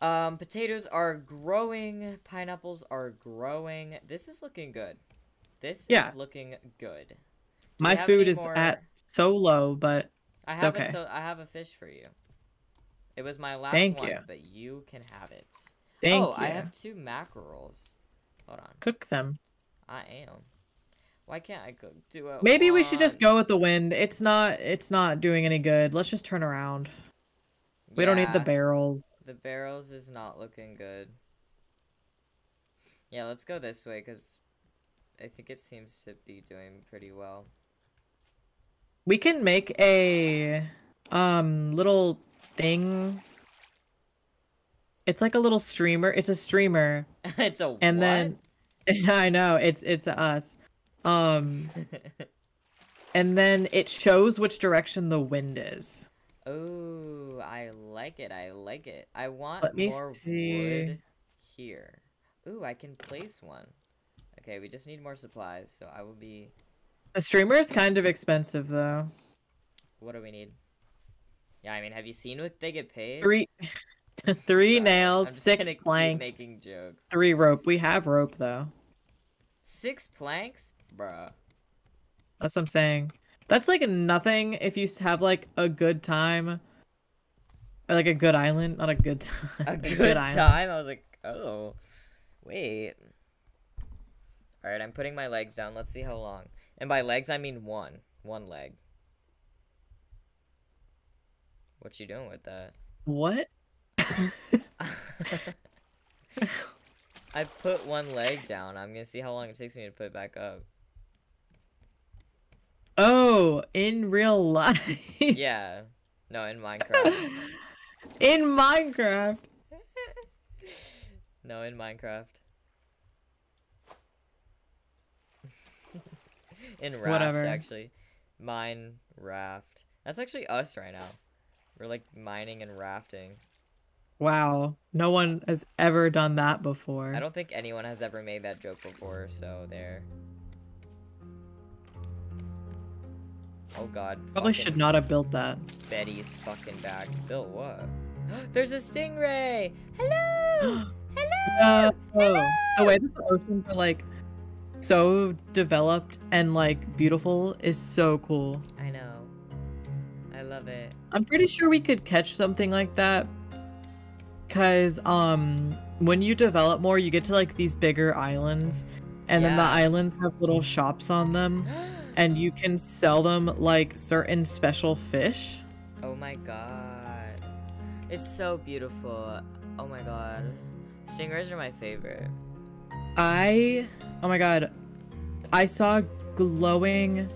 Um, potatoes are growing, pineapples are growing. This is looking good. This
Yeah.
is looking good. Do
My food is
more-
at so low, but
I
It's
have
okay.
So I have a fish for you. It was my last
Thank
one,
you.
but you can have it.
thank
oh,
you.
I have two mackerels. Hold on,
Cook them.
I am. Why can't I? Do it.
Maybe we should just go with the wind. It's not. It's not doing any good. Let's just turn around. We don't need the barrels.
The barrels is not looking good. Yeah, let's go this way because I think it seems to be doing pretty well.
We can make a um little thing. It's like a little streamer. It's a streamer,
it's a
and
what?
then I know it's it's us. Um, and then it shows which direction the wind is.
oh, I like it. I like it. I want
Let me
more
see.
wood here. Ooh, I can place one. Okay, we just need more supplies, so I will be...
The streamer is kind of expensive though.
What do we need? Yeah, I mean, have you seen what they get paid?
Three, three
Sorry,
nails, six planks,
making jokes.
three rope. We have rope though.
Six planks? Bruh.
That's what I'm saying. That's like nothing if you have like a good time. Or like a good island, not a good time.
A good,
island.
time? I was like, oh, wait. Alright, I'm putting my legs down. Let's see how long. And by legs, I mean one. One leg. What you doing with that?
What?
I put one leg down. I'm gonna see how long it takes me to put it back up.
Oh, in real life.
Yeah. No, in Minecraft.
in Minecraft.
no, in Minecraft. in Raft,
Whatever.
actually. Mine Raft. That's actually us right now. We're like mining and rafting.
Wow. No one has ever done that before.
I don't think anyone has ever made that joke before, so there. Oh god.
Probably should not have built that.
Betty's fucking back. Bill, what? There's a stingray! Hello! Hello!
No. The way that the oceans are like so developed and like beautiful is so cool.
I know. I love it.
I'm pretty sure we could catch something like that. Cause um when you develop more you get to like these bigger islands and then the islands have little shops on them and you can sell them like certain special fish.
oh my god. It's so beautiful. Oh my god. Stingrays are my favorite.
I oh my god. I saw glowing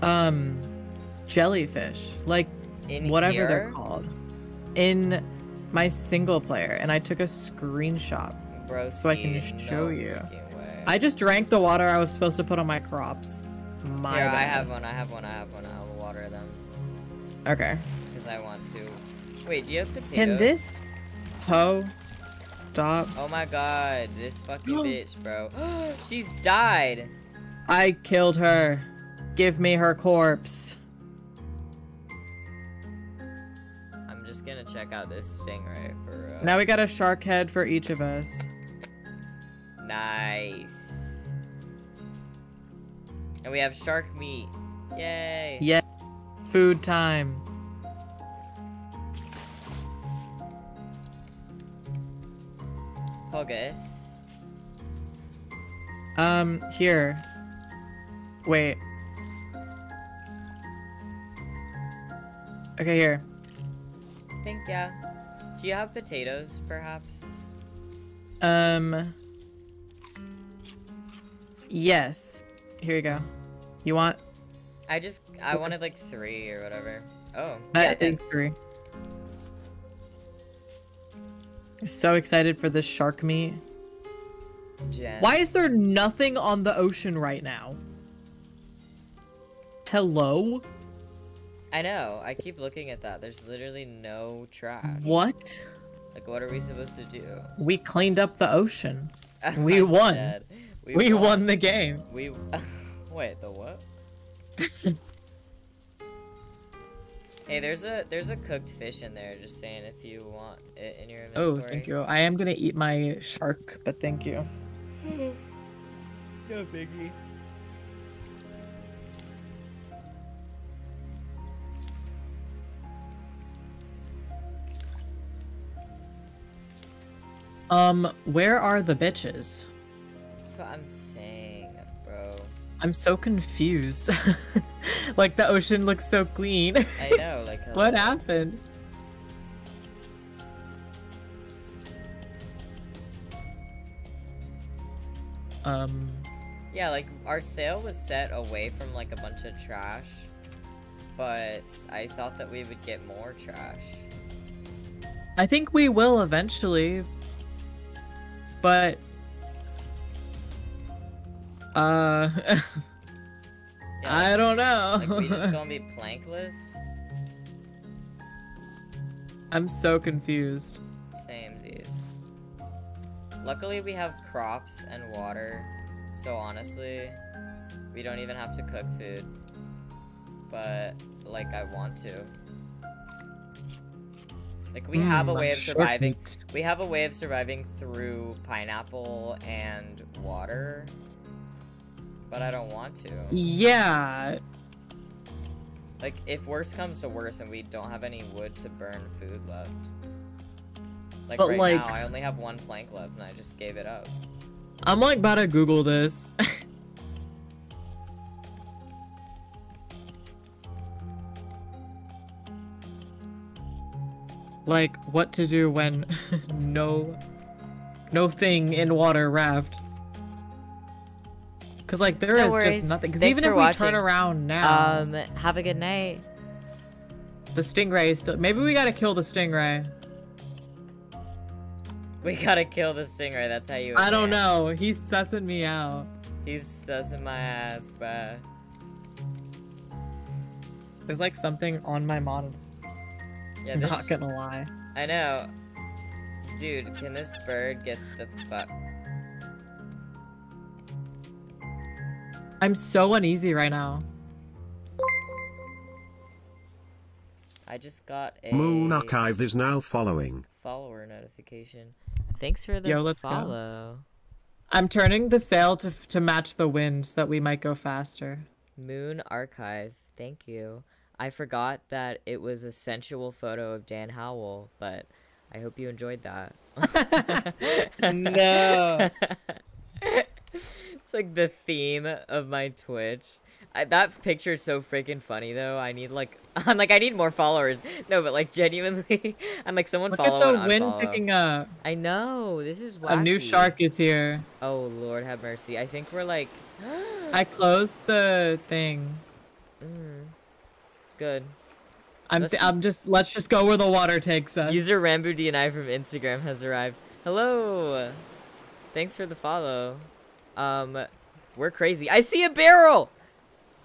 um jellyfish. Like
In
whatever they're called. In my single player and I took a screenshot.
Bro,
so I can show you. I just drank the water I was supposed to put on my crops. My
Here, I have one, I have one, I have one. I'll water them.
Okay.
Because I want to. Wait, do you have potatoes?
Can this hoe stop?
Oh my god, this fucking bitch, bro. She's died.
I killed her. Give me her corpse.
I'm just gonna check out this stingray for. Uh...
Now we got a shark head for each of us.
Nice. And we have shark meat. Yay.
Yeah. Food time.
Pogus.
Um, here. Wait. Okay, here.
Think yeah. Do you have potatoes, perhaps?
Um. Yes. Here you go. You want?
I just I wanted like three or whatever. Oh,
That
yeah,
is three. So excited for this shark meat.
Jen.
Why is there nothing on the ocean right now? Hello?
I know. I keep looking at that. There's literally no trash.
What?
Like, what are we supposed to do?
We cleaned up the ocean. Oh
we
won.
dead. We,
We won the game.
We. Wait, the what? hey, there's a there's a cooked fish in there. Just saying, if you want it in your
Oh, thank you. I am gonna eat my shark, but thank you.
No biggie.
Um, where are the bitches?
That's what I'm saying, bro.
I'm so confused. like the ocean looks so clean.
I know, like.
what happened? Um,
Yeah, like our sail was set away from like a bunch of trash, but I thought that we would get more trash.
I think we will eventually, but uh,
Yeah,
I don't know.
like we just gonna be plankless.
I'm so confused.
Samesies. Luckily, we have crops and water, so honestly, we don't even have to cook food. But, like, I want to. Like, we have a
Mm,
way
I'm
of surviving. We have a way of surviving through pineapple and water. But I don't want to.
Yeah.
Like, if worse comes to worse and we don't have any wood to burn food left. Like,
But,
right
like-
now, I only have one plank left and I just gave it up.
I'm like about to Google this. like what to do when no no thing in water raft. Cause like there
No
is
worries.
just nothing. Cause
Thanks
even if we
watching.
turn around now,
Um, have a good night.
the stingray is still. Maybe we gotta kill the stingray.
We gotta kill the stingray, that's how you
I don't know. He's sussing me out.
He's sussing my ass, bruh.
There's like something on my monitor.
Yeah,
Not gonna lie.
I know. Dude, can this bird get the fuck?
I'm so uneasy right now.
I just got a
Moon Archive is now following.
follower notification.
Thanks for the
Yo, let's go.
follow.
I'm turning the sail to to match the wind so that we might go faster.
Moon Archive, thank you. I forgot that it was a sensual photo of Dan Howell, but I hope you enjoyed that.
No.
it's like the theme of my Twitch. I, that picture is so freaking funny though. I need like I'm like I need more followers. No, but like genuinely, I'm like someone
Look
follow
at the wind
unfollow.
picking up.
I know this is wacky.
A new shark is here.
Oh Lord, have mercy. I think we're like.
I closed the thing.
mm, good.
I'm
Let's
I'm
just-
just let's just go where the water takes us.
User Rambo D and I from Instagram has arrived. Hello. Thanks for the follow. Um, we're crazy. I see a barrel.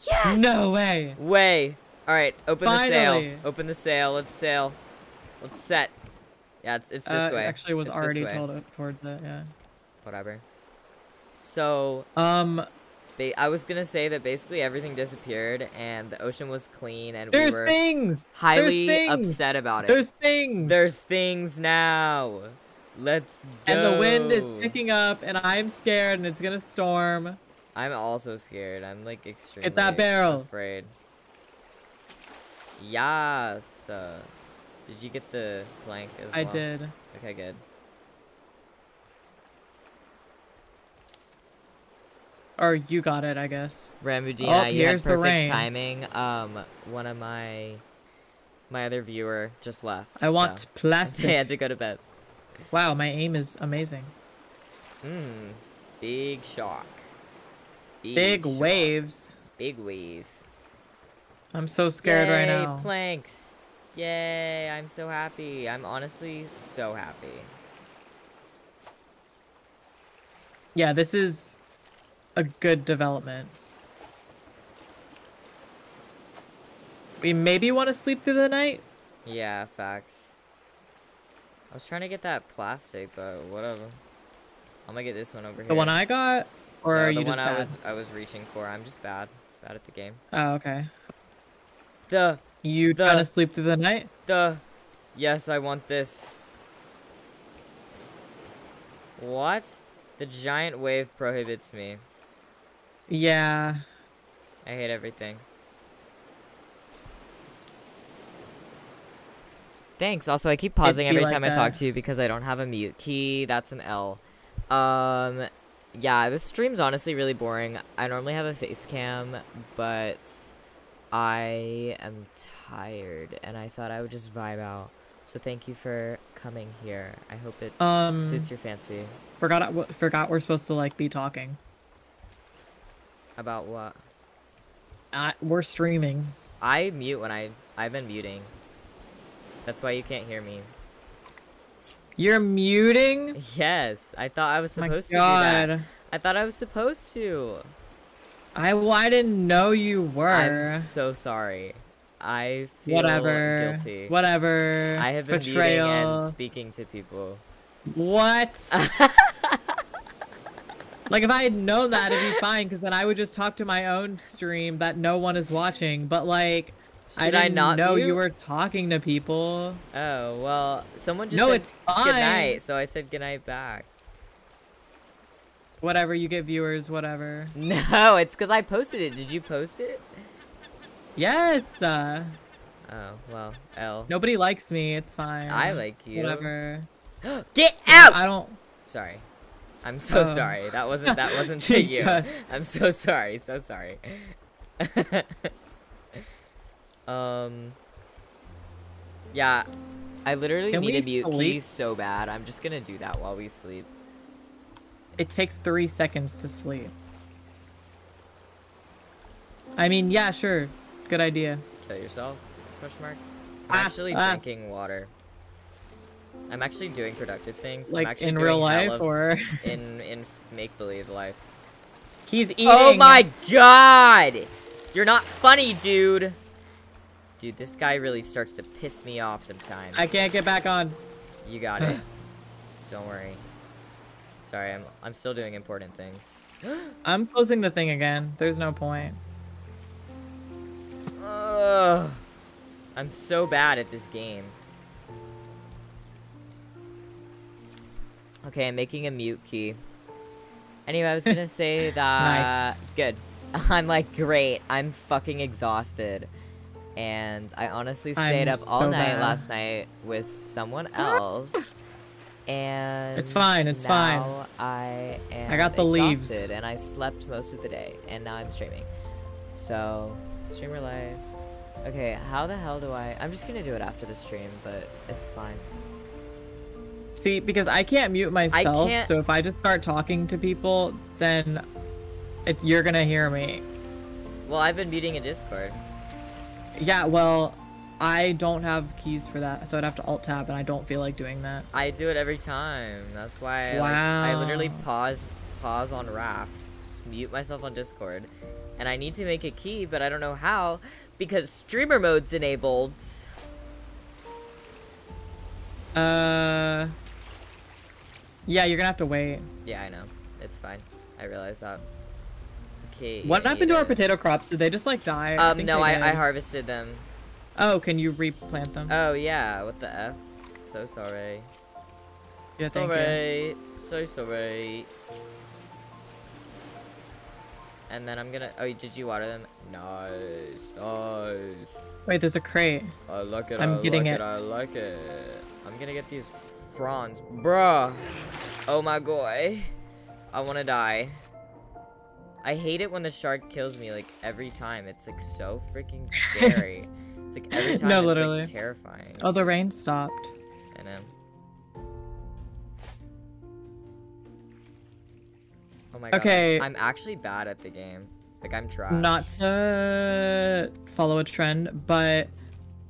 Yes.
No way.
Way. All right, open the sail. Open the sail. Let's sail. Let's set. Yeah, it's it's this
uh,
way.
Actually, was
It's
already told it towards it. Yeah.
Whatever. So,
Um,
I was gonna say that basically everything disappeared and the ocean was clean and
there's
we were
things.
highly
there's things.
upset about it.
There's things.
There's things now. Let's go.
and the wind is picking up, and I'm scared, and it's gonna storm.
I'm also scared. I'm like extremely Get
that barrel.
afraid. Yes. Uh, did you get the plank as
I
well?
I did.
Okay, good.
Or you got it, I guess.
Ramudina,
Oh,
you had
here's the
perfect timing. Um, one of my my other viewer just left.
I want
so they
plastic.
had to go to bed.
Wow, my aim is amazing.
Mmm, big shock.
Big
shock.
waves.
Big wave.
I'm so scared right now.
planks. Yay, I'm so happy. I'm honestly so happy.
Yeah, this is a good development. We maybe want to sleep through the night.
Yeah, facts. I was trying to get that plastic, but whatever. I'm gonna get this one over here.
The one I got, or
No,
are
the
you
one
just
I was I was reaching for. I'm just bad. Bad at the game.
Oh, okay.
The
You
The-
trying to sleep through the night?
the Yes, I want this. What? The giant wave prohibits me.
Yeah.
I hate everything. Thanks. Also, I keep pausing every
like
time I talk to you because I don't have a mute key. That's an L. Um, yeah, this stream's honestly really boring. I normally have a face cam, but I am tired and I thought I would just vibe out. So thank you for coming here. I hope it
Um.
suits your fancy.
Forgot. W- Forgot we're supposed to like be talking.
About what?
Uh, we're streaming.
I mute when I I've been muting. That's why you can't hear me.
You're muting.
Yes, I thought I was
My
supposed to do that.
God.
I thought I was supposed to.
I well, I didn't know you were.
I'm so sorry. I feel
Whatever.
guilty.
Whatever.
I have been
Betrayal.
and speaking to people.
What? Like if I had known that, it'd be fine because then I would just talk to my own stream that no one is watching. But like, I didn't
I, not
know you
mute?
were talking to people.
Oh well, someone just
No,
said
it's fine.
good night, so I said good night back.
Whatever, you get viewers, whatever.
No, it's because I posted it. Did you post it?
Yes. Uh,
Oh well, L.
nobody likes me. It's fine.
I like you.
Whatever.
Get out!
I don't.
Sorry. I'm so
Oh.
sorry. That wasn't that wasn't to you. I'm so sorry. So sorry. um. Yeah, I literally
Can
need a mute so bad. I'm just gonna do that while we sleep.
It takes three seconds to sleep. I mean, yeah, sure. Good idea.
Kill yourself? Question mark. I'm
Ah,
actually
ah.
drinking water. I'm actually doing productive things.
Like in real life, or
in in make believe life.
he's eating.
Oh my god! You're not funny, dude. Dude, this guy really starts to piss me off sometimes.
I can't get back on.
You got it. Don't worry. Sorry, I'm I'm still doing important things.
I'm closing the thing again. There's no point.
Ugh. I'm so bad at this game. Okay, I'm making a mute key. Anyway, I was gonna say that. nice. Good. I'm like, great. I'm fucking exhausted. And I honestly stayed
I'm
up all
so
night
bad.
last night with someone else. And it's
fine, it's fine.
I am
I got the leaves.
exhausted, and I slept most of the day, and now I'm streaming. So, streamer live. Okay, how the hell do I? I'm just gonna do it after the stream, but it's fine.
See, because I can't mute myself,
can't-
so if I just start talking to people, then it's you're gonna hear me.
Well, I've been muting a Discord.
Yeah, well, I don't have keys for that, so I'd have to alt tab, and I don't feel like doing that.
I do it every time. That's why I, like, I literally pause pause on Raft, mute myself on Discord, and I need to make a key, but I don't know how because streamer mode's enabled.
Uh, yeah, you're gonna have to wait.
Yeah, I know. It's fine. I realize that. Okay.
What happened to our potato crops? Did they just like die?
Um,
think
no, I, I harvested them.
Oh, can you replant them?
Oh yeah, what the f? So sorry.
yeah, thank you.
sorry. So sorry. And then I'm gonna. Oh, did you water them? Nice, nice.
Wait, there's a crate.
I like it.
I'm
I
getting
like
it.
I like it. I'm gonna get these fronds, bruh. Oh my god. I wanna die. I hate it when the shark kills me like every time. It's like so freaking scary. it's like every time
No,
it's
literally.
like terrifying.
Oh, the rain stopped.
I know. Oh my god.
Okay.
I'm actually bad at the game. Like I'm trying.
Not to follow a trend, but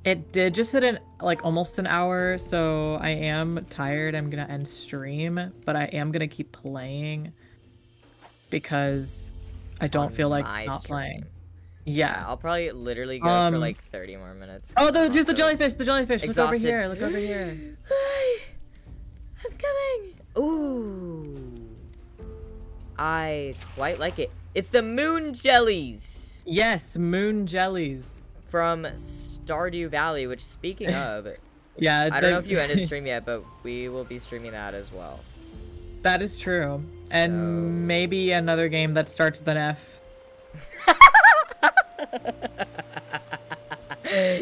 it did just hit an like almost an hour, so I am tired. I'm gonna end stream, but I am gonna keep playing because I don't feel like not
stream.
playing.
Yeah,
Yeah.
I'll probably literally go for
Um,
like 30 more minutes.
Oh,
there's
here's the jellyfish. The jellyfish. Look over here. Look over here.
Hi, I'm coming. Ooh, I quite like it. It's the moon jellies
Yes, moon jellies.
from Stardew Valley. Which, speaking of,
Yeah.
I don't know if you ended stream yet, but we will be streaming that as well.
that is true. And
So-
maybe another game that starts with an F.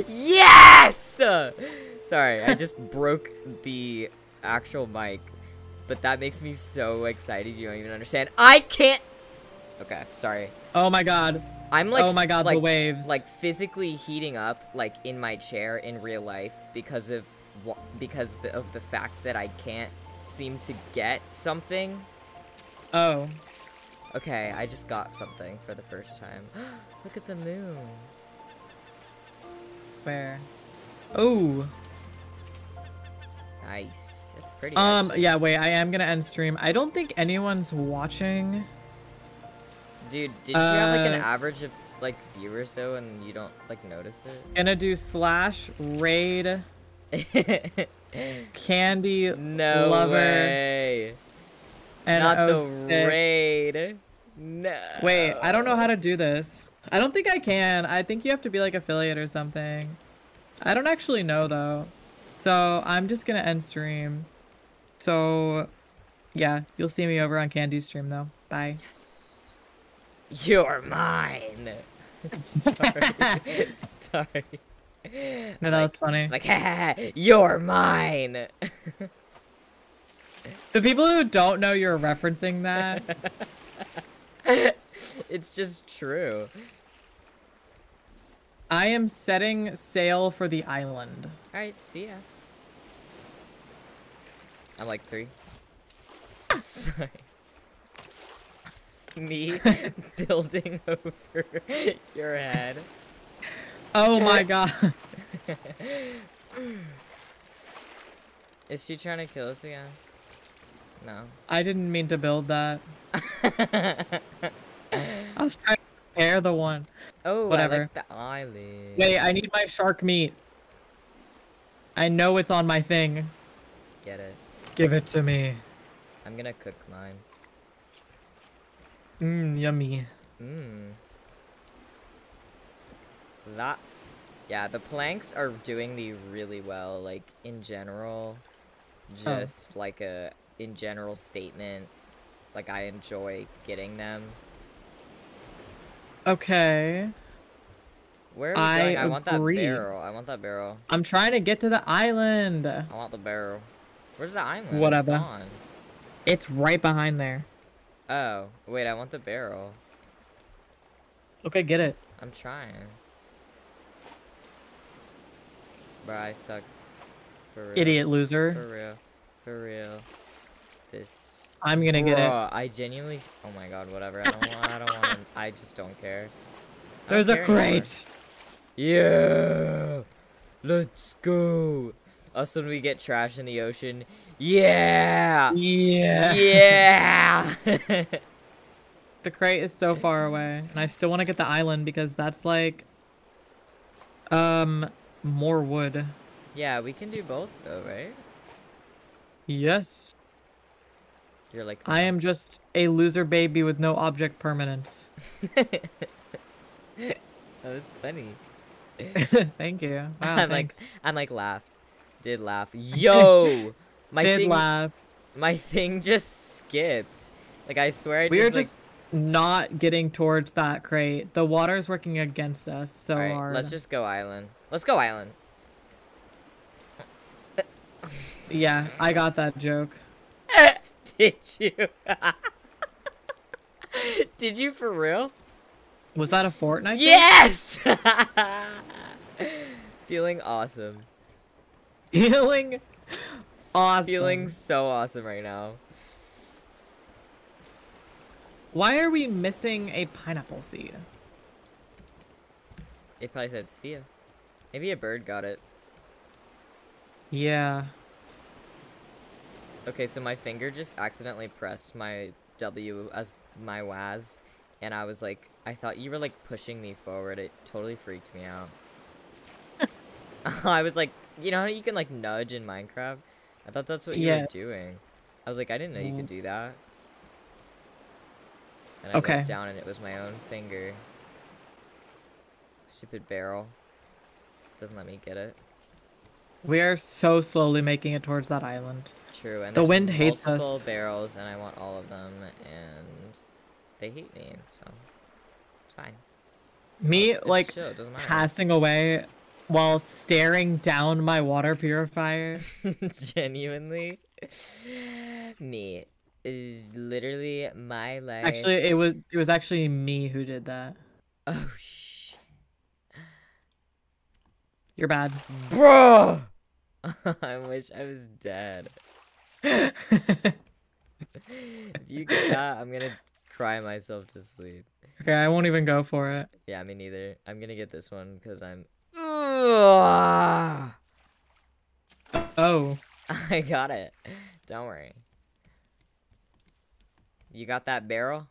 Yes! Sorry, I just broke the actual mic, but that makes me so excited. You don't even understand. I can't. Okay, sorry.
Oh my god.
I'm like,
oh my god,
like,
the waves.
like physically heating up, like in my chair in real life because of because of the fact that I can't seem to get something.
Oh.
Okay, I just got something for the first time. Look at the moon.
Where? Oh.
Nice. It's pretty.
Um.
actually.
Yeah. Wait. I am gonna end stream. I don't think anyone's watching.
Dude, did you have like an
Uh,
average of like viewers though, and you don't like notice it?
Gonna do slash raid candy
no
lover
way.
And
Not the
06.
raid. No.
Wait, I don't know how to do this. I don't think I can. I think you have to be like affiliate or something. I don't actually know though. So I'm just gonna end stream. So yeah, you'll see me over on Candy's stream though. Bye. Yes.
You're mine. Sorry. Sorry.
No, that was funny.
Like, ha, you're mine.
The people who don't know you're referencing that,
it's just true.
I am setting sail for the island.
Alright, see ya. I'm like three. Ah! Sorry. Me building over your head.
Oh my god.
Is she trying to kill us again? No.
I didn't mean to build that. I was trying to repair the one.
Oh, I
Whatever.
like the eyelid.
Wait, I need my shark meat. I know it's on my thing.
Get it.
Give it to me.
I'm gonna cook mine.
Mmm, yummy.
Mmm. That's... Yeah, the planks are doing me really well, like, in general. Oh. Just like a, in general statement. Like, I enjoy getting them.
Okay.
Where are
I?
I want that barrel. I want that barrel.
I'm trying to get to the island.
I want the barrel. Where's the island? It's
Whatever.
gone.
It's right behind there.
Oh, wait, I want the barrel.
Okay, get it.
I'm trying. Bro, I suck. For real.
Idiot loser.
For real. For real. This.
I'm gonna get it.
Bruh, I genuinely. Oh my god, whatever. I don't want. I don't want. I just don't care. I
There's
don't
a
care anymore.
crate.
Yeah. Let's go. Us when we get trash in the ocean. Yeah.
Yeah.
Yeah.
The crate is so far away, and I still want to get the island because that's like, um, more wood.
yeah, we can do both though, right?
Yes.
You're like.
I am oh. just a loser baby with no object permanence.
that was funny.
Thank you. Wow,
I'm like. I'm like laughed. Did laugh. Yo, my
Did
thing,
laugh.
my thing just skipped. Like I swear, I
We are
just, like,
not getting towards that crate. The water's working against us so
Alright,
hard.
let's just go island. Let's go island.
Yeah, I got that joke.
Did you? Did you for real?
Was that a Fortnite?
Yes. Feeling awesome.
Feeling awesome.
Feeling so awesome right now.
Why are we missing a pineapple seed?
It probably said see ya. Maybe a bird got it.
Yeah.
Okay, so my finger just accidentally pressed my W as my WAS, and I was like, I thought you were like pushing me forward. It totally freaked me out. I was like, you know how you can like nudge in Minecraft? I thought that's what you
Yeah.
were doing. I was like, I didn't know you could
Mm.
do that. And I
Okay.
looked down and it was my own finger. Stupid barrel. Doesn't let me get it.
We are so slowly making it towards that island.
True, and
The wind hates us.
barrels, and I want all of them, and they hate me, so it's fine.
Me,
It's-
like,
chill, it doesn't matter.
passing away while staring down my water purifier.
Genuinely, me literally my life.
Actually, it was it was actually me who did that.
oh sh,
You're bad.
bro. I wish I was dead. If you get that, I'm gonna cry myself to sleep.
okay, I won't even go for it.
Yeah, me neither. I'm gonna get this one because I'm.
Oh,
I got it. Don't worry. You got that barrel?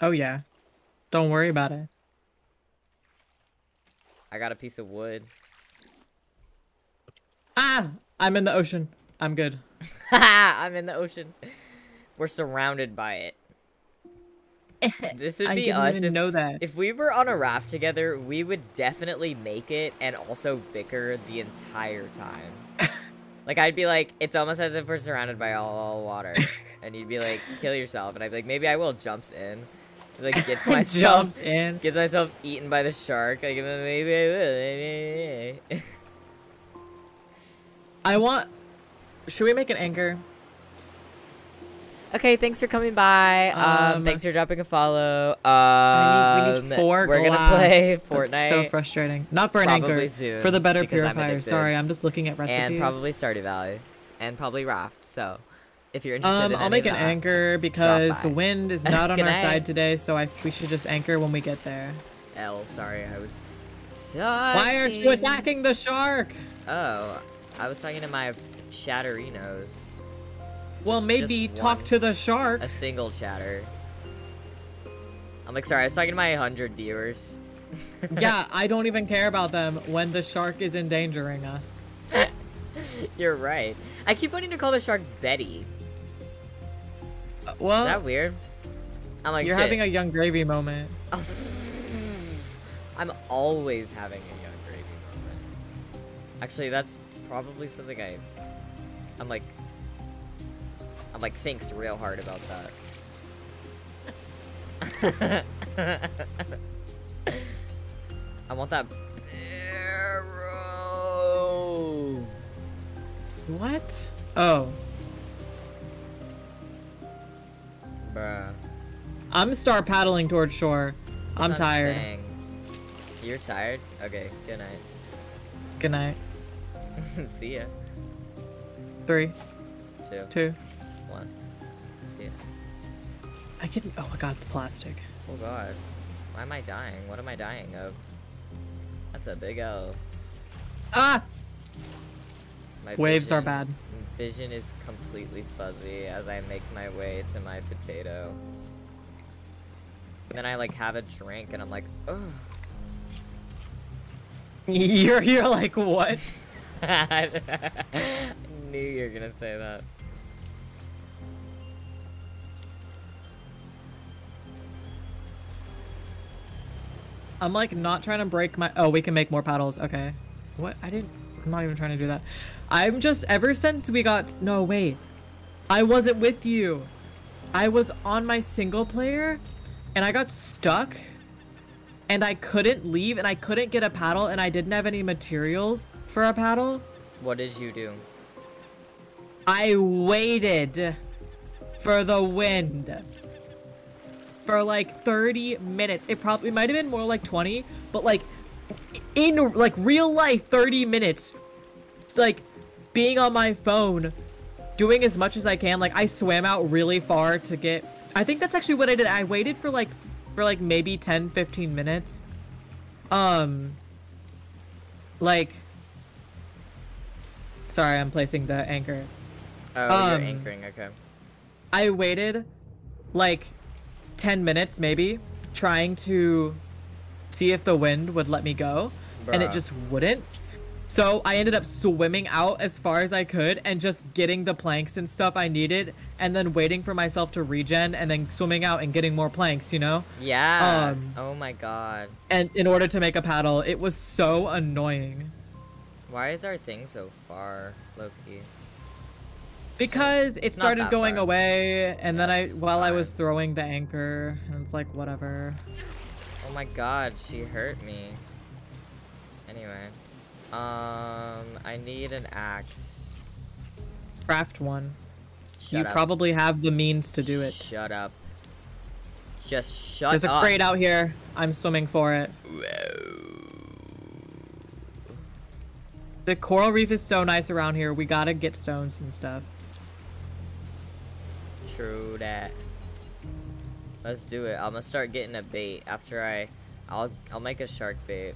oh yeah. Don't worry about it.
I got a piece of wood.
Ah, I'm in the ocean. I'm good.
I'm in the ocean. We're surrounded by it. This would
I
be
didn't
us
even
if,
know that.
if we were on a raft together. We would definitely make it and also bicker the entire time. like I'd be like, it's almost as if we're surrounded by all water, and you'd be like, kill yourself, and I'd be like, maybe I will. Jumps in, like gets myself
Jumps in.
gets myself eaten by the shark. Like maybe I will.
I want. Should we make an anchor?
Okay, thanks for coming by. Um,
Um,
thanks for dropping a follow. Um,
I need, we need four
We're
glass.
gonna play
That's
Fortnite
so frustrating. Not for an
Probably
anchor.
soon,
for the better
because I'm.
Sorry, I'm just looking at recipes.
and probably Stardew Valley and probably Raft. So, if you're interested,
Um,
in
I'll make an
that,
anchor because the wind is not on our side today, so I we should just anchor when we get there.
L, sorry, I was.
Why aren't you attacking the shark?
Oh, I was talking to my chatterinos.
Well,
Just-
maybe
just
talk
one.
to the shark.
A single chatter. I'm like, sorry, I was talking to my 100 viewers.
yeah, I don't even care about them when the shark is endangering us.
You're right. I keep wanting to call the shark Betty.
Uh, Well,
Is that weird? I'm like,
you're
shit.
having a Yung Gravy moment.
I'm always having a Yung Gravy moment. Actually, that's probably something I. I'm like. I'm like thinks real hard about that. I want that barrel.
What? Oh,
Bruh.
I'm star paddling towards shore. I'm tired.
saying. You're tired? Okay, good night.
Good night.
See ya.
Three,
Two,
two.
one. See ya.
I can. Oh, I got the plastic.
Oh god. Why am I dying? What am I dying of? That's a big L.
Ah!
My
Waves are bad.
Vision is completely fuzzy as I make my way to my potato. And then I like have a drink and I'm like, ugh.
You're you're like what?
Knew you were gonna say that.
I'm like not trying to break my. Oh, we can make more paddles. Okay. What? I didn't. I'm not even trying to do that. I'm just ever since we got. No wait. I wasn't with you. I was on my single player, and I got stuck, and I couldn't leave, and I couldn't get a paddle, and I didn't have any materials for a paddle.
What did you do?
I waited for the wind for like 30 minutes. It probably might have been more like 20, but like in like real life 30 minutes like being on my phone doing as much as I can. Like I swam out really far to get I think that's actually what I did. I waited for like for like maybe 10 15 minutes. Um like Sorry, I'm placing the anchor.
Oh,
Um,
you're anchoring, okay.
I waited like 10 minutes maybe trying to see if the wind would let me go and it just wouldn't. So I ended up swimming out as far as I could and just getting the planks and stuff I needed and then waiting for myself to regen and then swimming out and getting more planks, you know?
Yeah.
um,
oh my god.
And in order to make a paddle, it was so annoying.
Why is our thing so far, Loki?
Because it started going
far.
away and then I
Yes,
while I was throwing the anchor and it's like whatever.
Oh my god, she hurt me. Anyway. Um, I need an axe.
Craft one.
Shut
you
up.
probably have the means to do it.
Shut up. Just shut
There's a crate out here. I'm swimming for it. The coral reef is so nice around here. We gotta get stones and stuff.
True that. Let's do it. I'm gonna start getting a bait after I. I'll I'll make a shark bait.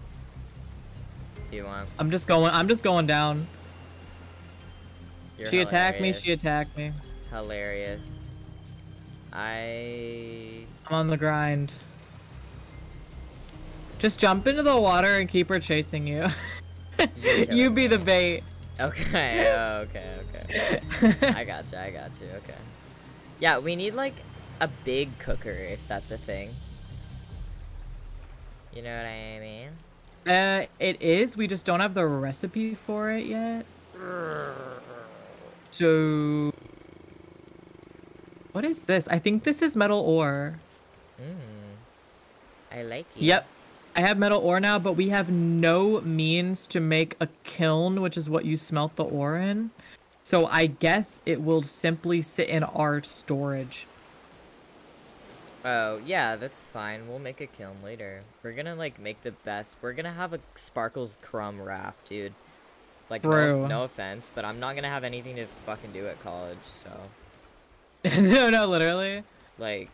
If you want.
I'm just going. I'm just going down.
You're
she attacked me. She attacked me.
Hilarious. I.
I'm on the grind. Just jump into the water and keep her chasing you. You be the bait.
Okay. oh, okay. Okay. I got you. I got you. Okay. Yeah, we need like a big cooker if that's a thing. You know what I mean?
Uh, it is. We just don't have the recipe for it yet. So, what is this? I think this is metal ore.
I like it.
Yep. I have metal ore now, but we have no means to make a kiln, which is what you smelt the ore in. So I guess it will simply sit in our storage.
Oh, yeah, that's fine. We'll make a kiln later. We're gonna, like, make the best. We're gonna have a Sparkles Crumb raft, dude. Like, no, no offense, but I'm not gonna have anything to fucking do at college, so.
no, no, literally.
Like,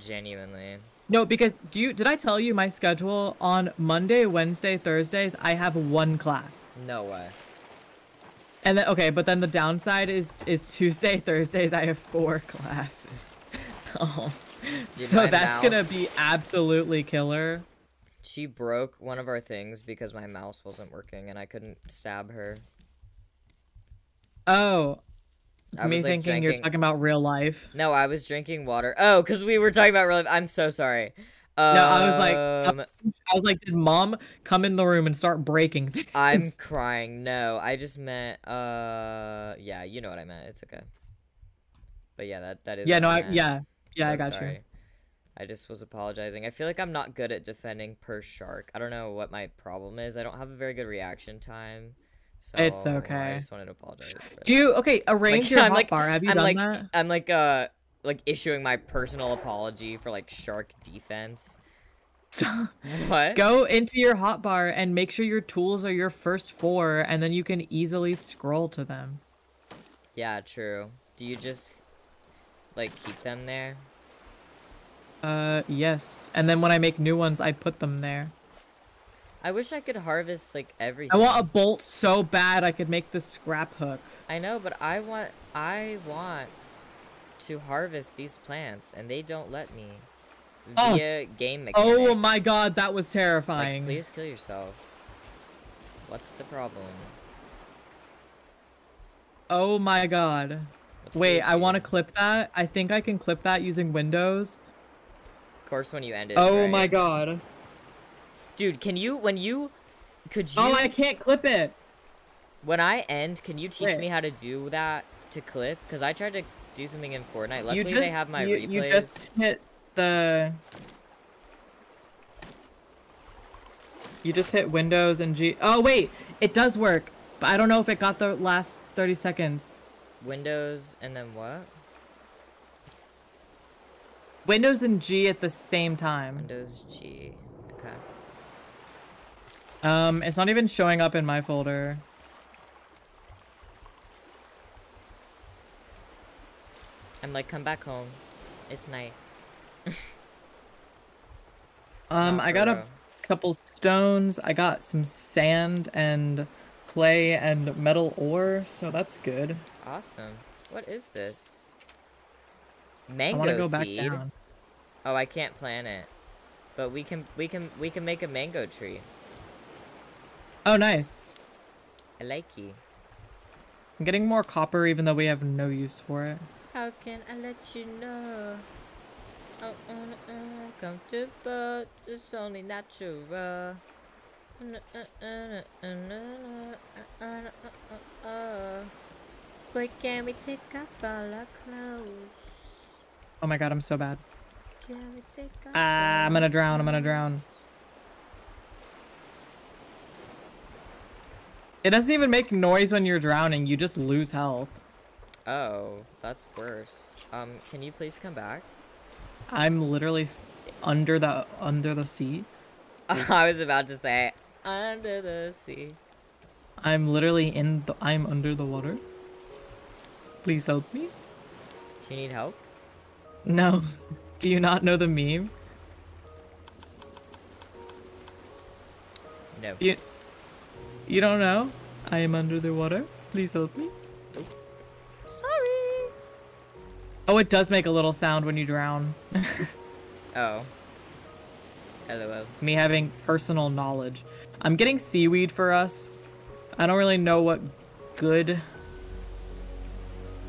genuinely.
No, because do you did I tell you my schedule on Monday, Wednesday, Thursdays? I have one class.
No way.
And then okay, but then the downside is is Tuesday, Thursdays I have four classes. oh.
Dude,
so that's gonna be absolutely killer.
She broke one of our things because my mouse wasn't working and I couldn't stab her.
Oh.
I
me
was, like,
thinking you're talking about real life.
No, I was drinking water. Oh, because we were talking about real life. I'm so sorry. Um,
No, I was like I was like, did mom come in the room and start breaking things?
I'm crying. No, I just meant, uh, yeah, you know what I meant. It's okay. But yeah, that that is.
Yeah, no, I yeah. Yeah,
So
I got you.
I just was apologizing. I feel like I'm not good at defending per shark. I don't know what my problem is. I don't have a very good reaction time. So
It's okay.
I just wanted to apologize.
Do you okay, arrange
Like,
your
I'm
hot
like-
bar. Have you
I'm
done
like
that?
I'm like uh like issuing my personal apology for like shark defense. What?
Go into your hotbar and make sure your tools are your first four, and then you can easily scroll to them.
Yeah, true. Do you just like keep them there?
Uh, yes. And then when I make new ones, I put them there.
I wish I could harvest like everything.
I want a bolt so bad I could make the scrap hook.
I know, but I want I want to harvest these plants, and they don't let me
Oh.
via game oh mechanic.
Oh my god, that was
Like,
terrifying.
please kill yourself. What's the problem?
Oh my god.
What's
Wait, I want to clip that. I think I can clip that using Windows.
Of course, when you end it.
Oh
right?
my god.
Dude, can you when you could you
Oh, I can't clip it.
when I end? Can you teach
Wait.
me how to do that to clip? Because I tried to do something in Fortnite. Luckily,
you just
they have my
you,
replays.
you just hit the You just hit Windows and G. Oh wait, it does work, but I don't know if it got the last 30 seconds.
Windows and then what?
Windows and G at the same time.
Windows G. Okay.
Um, it's not even showing up in my folder.
I'm like, come back home. It's night.
Um, I got a couple stones. I got some sand and clay and metal ore, so that's good.
Awesome. What is this?
I
Mango
to go back
seed.
down.
Oh, I can't plant it. But we can we can we can make a mango tree.
Oh, nice.
I like you.
I'm getting more copper even though we have no use for it.
How can I let you know? Oh, oh, oh, comfortable, it's only natural. But can we take off all our clothes?
Oh my god, I'm so bad.
Can we take off
ah, I'm gonna drown, I'm gonna drown. It doesn't even make noise when you're drowning, you just lose health.
Oh, that's worse. Um, can you please come back?
I'm literally under the under the sea.
I was about to say under the sea.
I'm literally in the I'm under the water. Please help me.
Do you need help?
No. Do you not know the meme?
No.
You You don't know? I am under the water. Please help me.
Sorry.
Oh, it does make a little sound when you drown.
Oh. LOL.
me having personal knowledge. I'm getting seaweed for us. I don't really know what good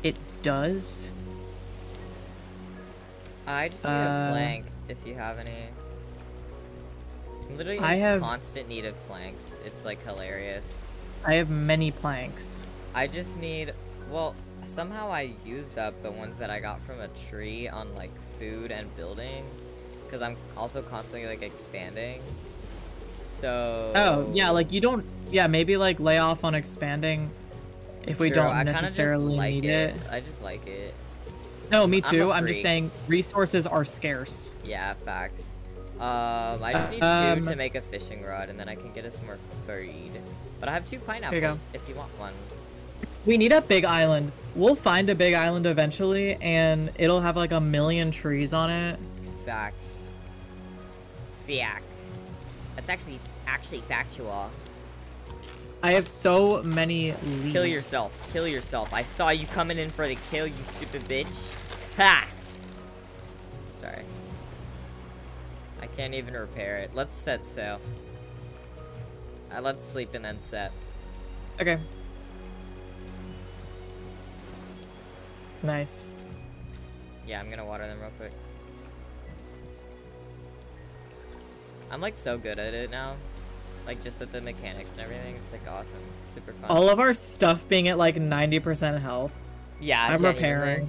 it does.
I just need
Uh,
a plank if you have any. I'm literally in
I have-
constant need of planks. It's like hilarious.
I have many planks.
I just need, well, somehow I used up the ones that I got from a tree on like food and building, because I'm also constantly like expanding. So.
Oh, yeah, like you don't. Yeah, maybe like lay off on expanding if we don't
I
necessarily
like
need it.
I just like it.
No, me
I'm
too. I'm, just saying resources are scarce.
Yeah, facts. Um, I just need
Um,
two to make a fishing rod, and then I can get us more food. But I have two pineapples if you want one.
We need a big island. We'll find a big island eventually, and it'll have like a million trees on it.
Facts. Facts. That's actually actually factual.
I have so many leaves.
Kill yourself. Kill yourself. I saw you coming in for the kill, you stupid bitch. Ha! Sorry. I can't even repair it. Let's set sail. Uh, let's sleep and then set.
Okay. Nice.
Yeah, I'm gonna water them real quick. I'm like so good at it now. Like just at the mechanics and everything. It's like awesome. Super fun.
All of our stuff being at like 90% health.
yeah,
I'm repairing.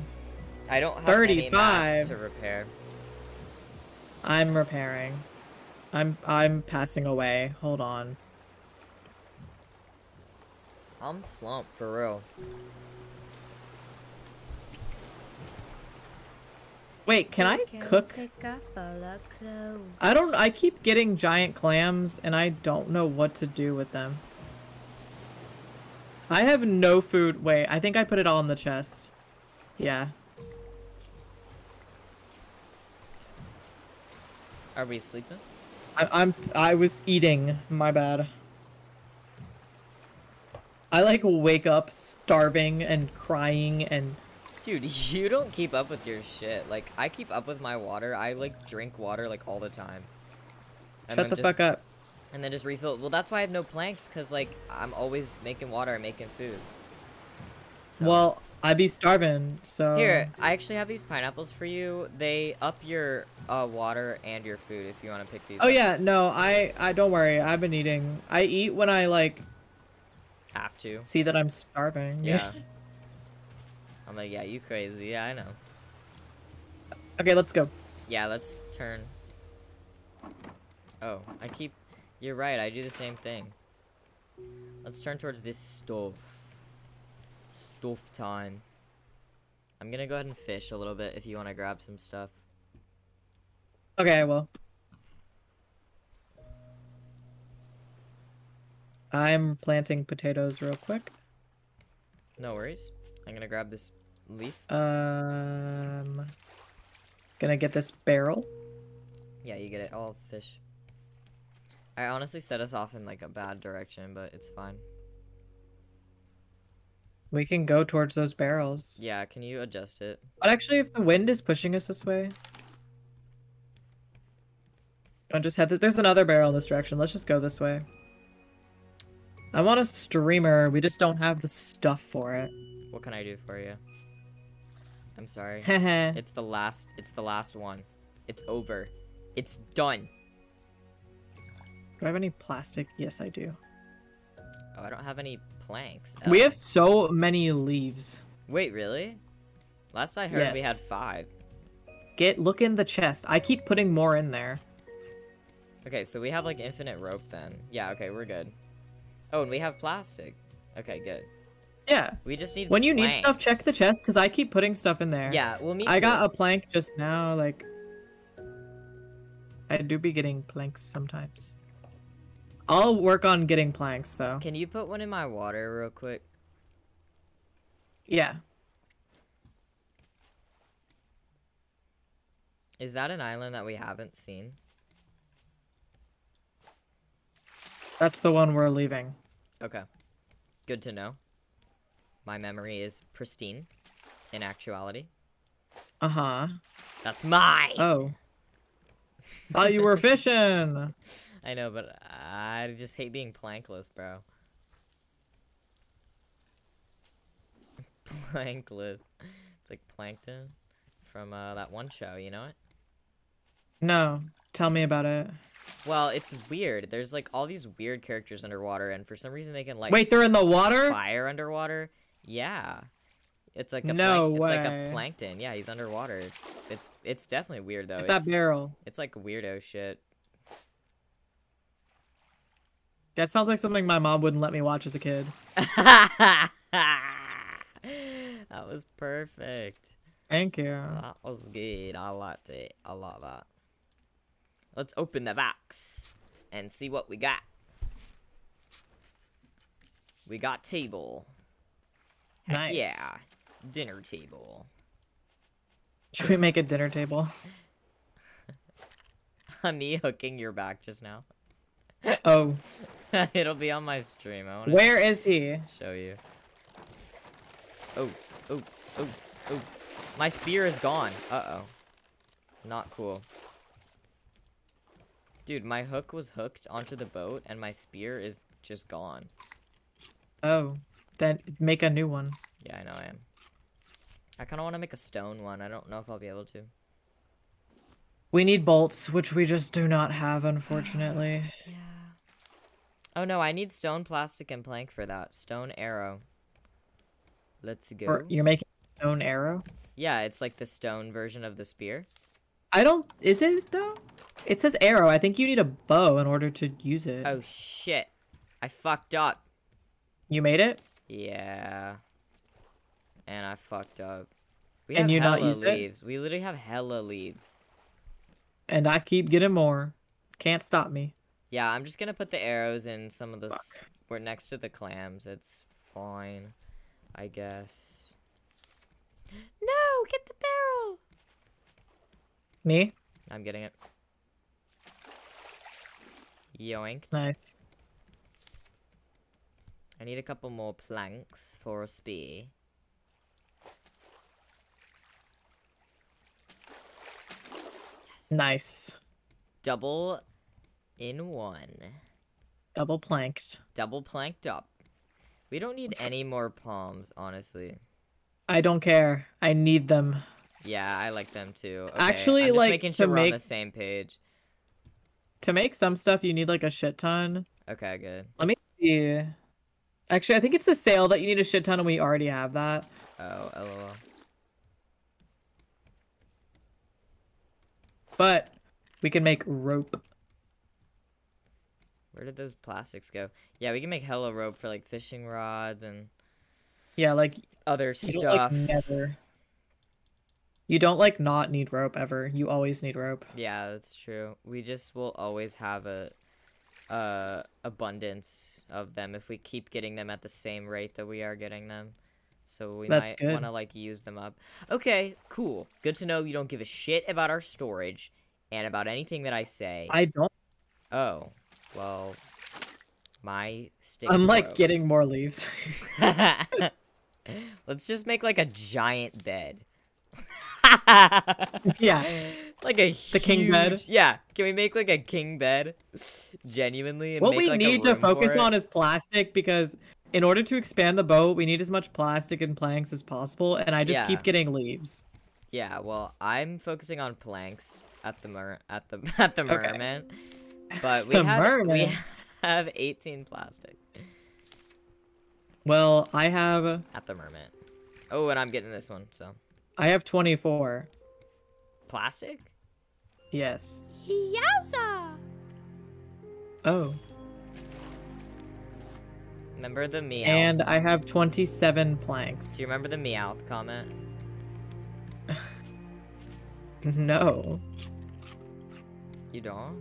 I don't have any
35.
to repair.
I'm repairing. I'm I'm passing away. Hold on.
I'm slumped for real.
Wait, can I cook?
Take off all our clothes.
I don't I keep getting giant clams and I don't know what to do with them. I have no food. Wait, I think I put it all in the chest. Yeah.
Are we sleeping?
I, I'm I was eating. My bad. I like wake up starving and crying and
Dude, you don't keep up with your shit. Like, I keep up with my water. I, like, drink water, like, all the time. And
shut
then
the
just-
fuck up.
And then just refill. Well, that's why I have no planks, because, like, I'm always making water and making food. So-
Well, I'd be starving, so
Here, I actually have these pineapples for you. They up your uh, water and your food if you want to pick these
Oh
up.
yeah, no, I I don't worry. I've been eating. I eat when I like
Have to.
see that I'm starving.
Yeah. I'm like, yeah, you crazy. Yeah, I know.
okay, let's go.
Yeah, let's turn. Oh, I keep. You're right. I do the same thing. Let's turn towards this stove. Stove time. I'm gonna go ahead and fish a little bit if you want to grab some stuff.
Okay, I will. I'm planting potatoes real quick.
No worries. I'm gonna grab this leaf.
Um, gonna get this barrel.
Yeah, you get it. All fish. I honestly set us off in like a bad direction, but it's fine.
We can go towards those barrels.
Yeah, can you adjust it?
But actually, if the wind is pushing us this way, don't just head. th- There's another barrel in this direction. Let's just go this way. I want a streamer. We just don't have the stuff for it.
What can I do for you? I'm sorry. It's the last. It's the last one. It's over. It's done.
Do I have any plastic? Yes, I do.
Oh, I don't have any planks.
We
Oh.
have so many leaves.
Wait, really? Last I heard, we had five.
Get look in the chest. I keep putting more in there.
Okay, so we have like infinite rope then. Yeah. Okay, we're good. Oh, and we have plastic. Okay, good.
Yeah.
We just need.
When you need stuff, check the chest because I keep putting stuff in there.
Yeah. Well, me.
I got a plank just now. Like, I do be getting planks sometimes. I'll work on getting planks though.
Can you put one in my water real quick?
Yeah.
Is that an island that we haven't seen?
That's the one we're leaving.
Okay. Good to know. My memory is pristine. In actuality,
Uh huh.
that's mine.
Oh. Thought you were fishing.
I know, but I just hate being plankless, bro. Plankless. It's like plankton. from uh, that one show. You know it?
No, tell me about it.
Well, it's weird. There's like all these weird characters underwater, and for some reason they can like
Wait, they're in the water?
fire underwater. Yeah, it's like a
No
plank- it's like a plankton. Yeah, he's underwater. It's it's it's definitely weird though.
Get that barrel.
it's like weirdo shit.
That sounds like something my mom wouldn't let me watch as a kid.
that was perfect.
Thank you.
That was good. I liked it. I like that. Let's open the box and see what we got. We got table.
Nice.
yeah. Dinner table.
Should we make a dinner table?
I'm me hooking your back just now.
Oh,
It'll be on my stream. I
where is he?
show you. Oh, oh, oh, oh. My spear is gone. Uh-oh. Not cool. Dude, my hook was hooked onto the boat, and my spear is just gone.
Oh, then make a new one.
Yeah, I know I am. I kind of want to make a stone one. I don't know if I'll be able to.
We need bolts, which we just do not have, unfortunately.
Yeah. Oh no, I need stone, plastic, and plank for that. Stone arrow. Let's go.
Or you're making stone arrow?
Yeah, it's like the stone version of the spear.
I don't. Is it though? It says arrow. I think you need a bow in order to use it.
Oh shit. I fucked up.
You made it?
Yeah. And I fucked up. We
And
have
you not
hella
use it?
leaves. We literally have hella leaves.
And I keep getting more. Can't stop me.
Yeah, I'm just gonna put the arrows in some of the. We're next to the clams. It's fine, I guess. No, get the barrel.
Me?
I'm getting it. Yoinked.
Nice.
I need a couple more planks for a spear. Yes.
Nice.
Double in one.
Double planked.
Double planked up. We don't need any more palms, honestly.
I don't care. I need them.
Yeah, I like them too. Okay,
Actually,
I'm just
like,
making
to
sure we're on
make-
the same page.
To make some stuff, you need like a shit ton.
Okay, good.
Let me see. Actually, I think it's a sale that you need a shit ton, and we already have that.
Oh, lol.
But we can make rope.
Where did those plastics go? Yeah, we can make hella rope for like fishing rods and
Yeah, like
other
you don't
stuff.
like never. You don't like not need rope ever. You always need rope.
Yeah, that's true. We just will always have a uh abundance of them if we keep getting them at the same rate that we are getting them. So we
That's
might want to like use them up. Okay, cool. Good to know you don't give a shit about our storage and about anything that I say.
I don't.
Oh, well, my stick.
I'm like
broke.
getting more leaves.
Let's just make like a giant bed.
yeah.
Like a
The king bed?
Yeah. Can we make like a king bed? Genuinely. And
What we
like,
need to focus on is plastic because in order to expand the boat, we need as much plastic and planks as possible, and I just
Yeah.
keep getting leaves.
Yeah. Well, I'm focusing on planks at the mer at the at the
Okay.
merman, but we have we have 18 plastic
Well, I have
at the merman. Oh, and I'm getting this one. So
I have 24.
plastic.
Yes.
Yowza!
Oh.
Remember the meow?
And I have 27 planks.
Do you remember the meowth comment?
No.
You don't?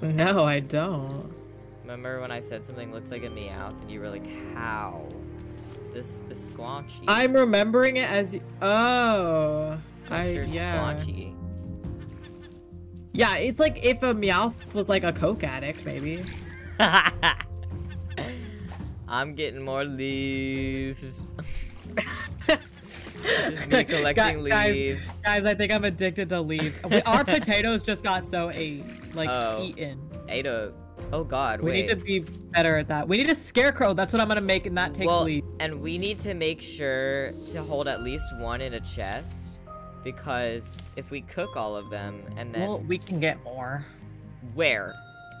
No, I don't.
Remember when I said something looked like a meowth and you were like, how? This this.
I'm remembering it as oh. I yeah.
Squanchy.
Yeah, it's like if a Meowth was like a coke addict, maybe.
I'm getting more leaves. this is me collecting
Gu- guys-
leaves.
Guys, I think I'm addicted to leaves. Our potatoes just got so ate, like
Oh.
eaten.
Ada. Oh god,
We
wait.
need to be better at that. We need a scarecrow. That's what I'm gonna make, and that takes
well,
leaves.
and we need to make sure to hold at least one in a chest. Because if we cook all of them and then
Well, we can get more.
where?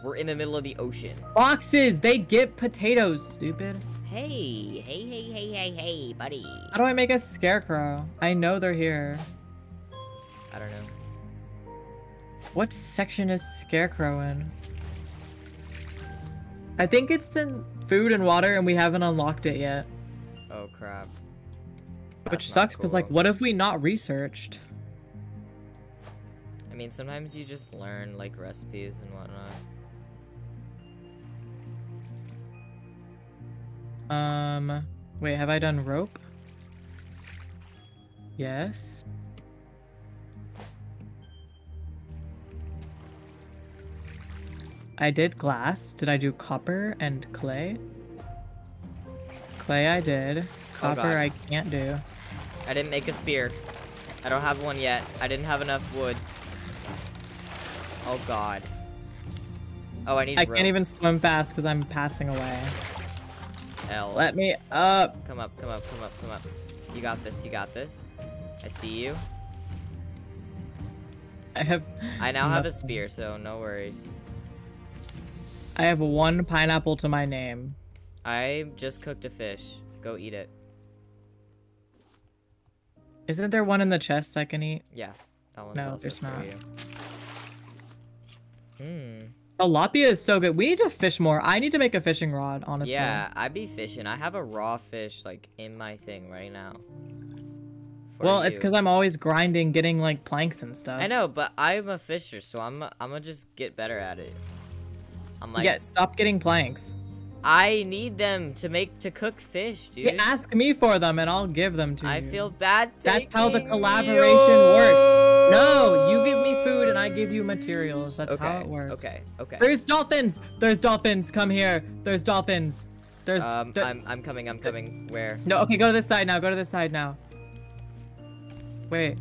We're in the middle of the ocean.
Boxes, they get potatoes, stupid.
Hey, hey, hey, hey, hey, hey, buddy.
How do I make a scarecrow? I know they're here.
I don't know.
What section is scarecrow in? I think it's in food and water and we haven't unlocked it yet.
Oh crap.
Which
That's not
sucks because like what have we not researched?
I mean, sometimes you just learn like recipes and whatnot.
Um wait, have I done rope? Yes. I did glass. Did I do copper and clay? Clay I did. Oh, copper
God.
I can't do.
I didn't make a spear. I don't have one yet. I didn't have enough wood. Oh god. Oh, I need
I
rope.
can't even swim fast because I'm passing away.
L.
Let me up.
Come up, come up, come up, come up. You got this, you got this. I see you.
I have
I now have a spear, so no worries.
I have one pineapple to my name.
I just cooked a fish. Go eat it.
Isn't there one in the chest I can eat?
Yeah, that one's
No,
also
there's not.
you. Hmm.
Tilapia is so good. We need to fish more. I need to make a fishing rod, honestly.
Yeah, I'd be fishing. I have a raw fish like in my thing right now.
Well, it's because I'm always grinding, getting like planks and stuff.
I know, but I'm a fisher, so I'm I'm gonna just get better at it. I'm like,
yeah, stop getting planks.
I need them to make to cook fish, dude.
You ask me for them and I'll give them to
I
you.
I feel bad.
That's how the collaboration works. No, you give me food and I give you materials. That's
Okay.
how it works.
Okay. Okay.
There's dolphins. There's dolphins. Come here. There's dolphins. There's.
Um, I'm I'm coming. I'm coming. Where?
No, okay, go to this side now. Go to this side now. Wait.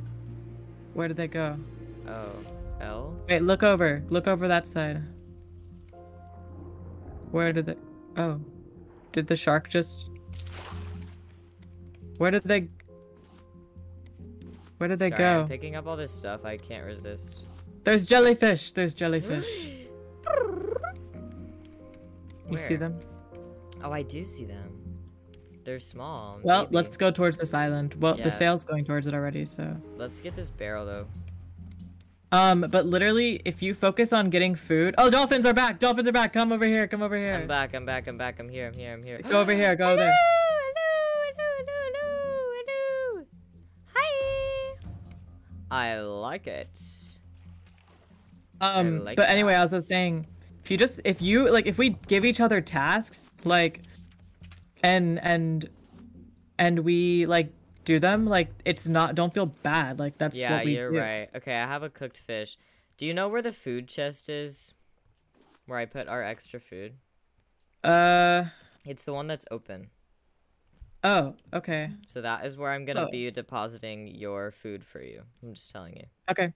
Where did they go?
Oh, L.
Wait, look over. Look over that side. Where did they... Oh. Did the shark just... Where did they... Where did they
Sorry, I'm
go?
picking up all this stuff. I can't resist.
There's jellyfish. There's jellyfish. You see them?
Oh, I do see them. They're small.
Well,
maybe.
let's go towards this island. Well,
Yeah.
the sail's going towards it already, so...
Let's get this barrel though.
Um, but literally, if you focus on getting food... Oh, dolphins are back! Dolphins are back! Come over here, come over here.
I'm back. I'm back. I'm back. I'm here. I'm here. I'm here.
Go over here, go there.
Hi. I like it.
Um,
like
but anyway, as I was saying, if you just if you like if we give each other tasks like and and and we like do them like it's not don't feel bad like that's
yeah,
what we
you're
do.
right. Okay, I have a cooked fish. Do you know where the food chest is? Where I put our extra food?
Uh
It's the one that's open.
oh okay
So that is where I'm gonna
Oh.
be depositing your food for you. I'm just telling you.
okay.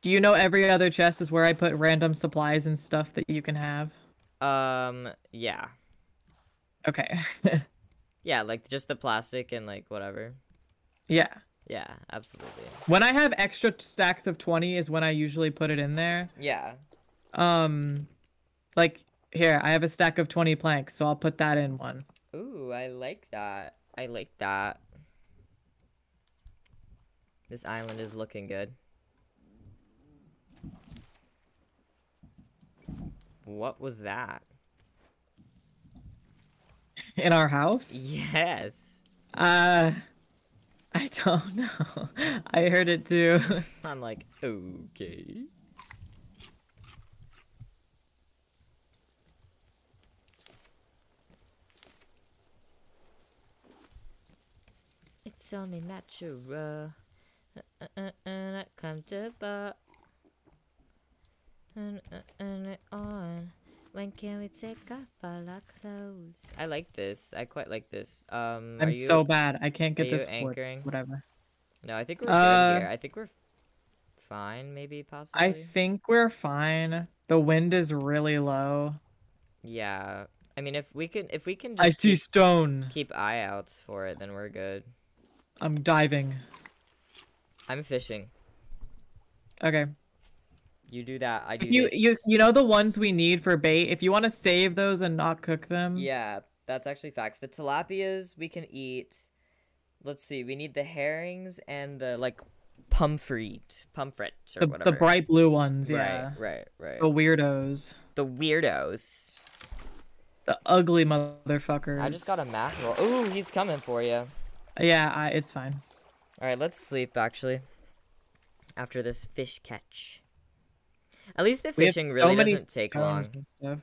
Do you know every other chest is where I put random supplies and stuff that you can have?
Um, yeah.
Okay.
Yeah, like just the plastic and like whatever.
Yeah.
Yeah, absolutely.
When I have extra stacks of 20 is when I usually put it in there.
Yeah.
Um like here, I have a stack of 20 planks, so I'll put that in one.
Ooh, I like that. I like that. This island is looking good. What was that?
In our house?
Yes.
Uh, I don't know. I heard it too.
I'm like, okay. It's only natural. Uh, uh, uh, uh, comfortable. And, uh, and it on. When can we take off all our clothes? I like this. I quite like this. Um,
I'm
you,
so bad. I can't get
you
this wood.
anchoring?
Whatever.
No, I think we're
Uh,
good here. I think we're fine, maybe possibly.
I think we're fine. The wind is really low.
yeah. I mean, if we can, if we can just
I see
keep,
stone.
keep eye outs for it, then we're good.
I'm diving.
I'm fishing.
Okay.
You do that. I do
you
this.
you you know the ones we need for bait. If you want to save those and not cook them.
Yeah, that's actually facts. The tilapias we can eat. Let's see. We need the herrings and the like pomfret, pomfrets or
The,
whatever.
the bright blue ones, yeah.
Right, right, right.
The weirdos.
The weirdos.
The ugly motherfuckers.
I just got a mackerel. Ooh, he's coming for you.
Yeah, I, it's fine.
All right, let's sleep actually. After this fish catch. At least the fishing
so
really doesn't take long.
stones and stuff.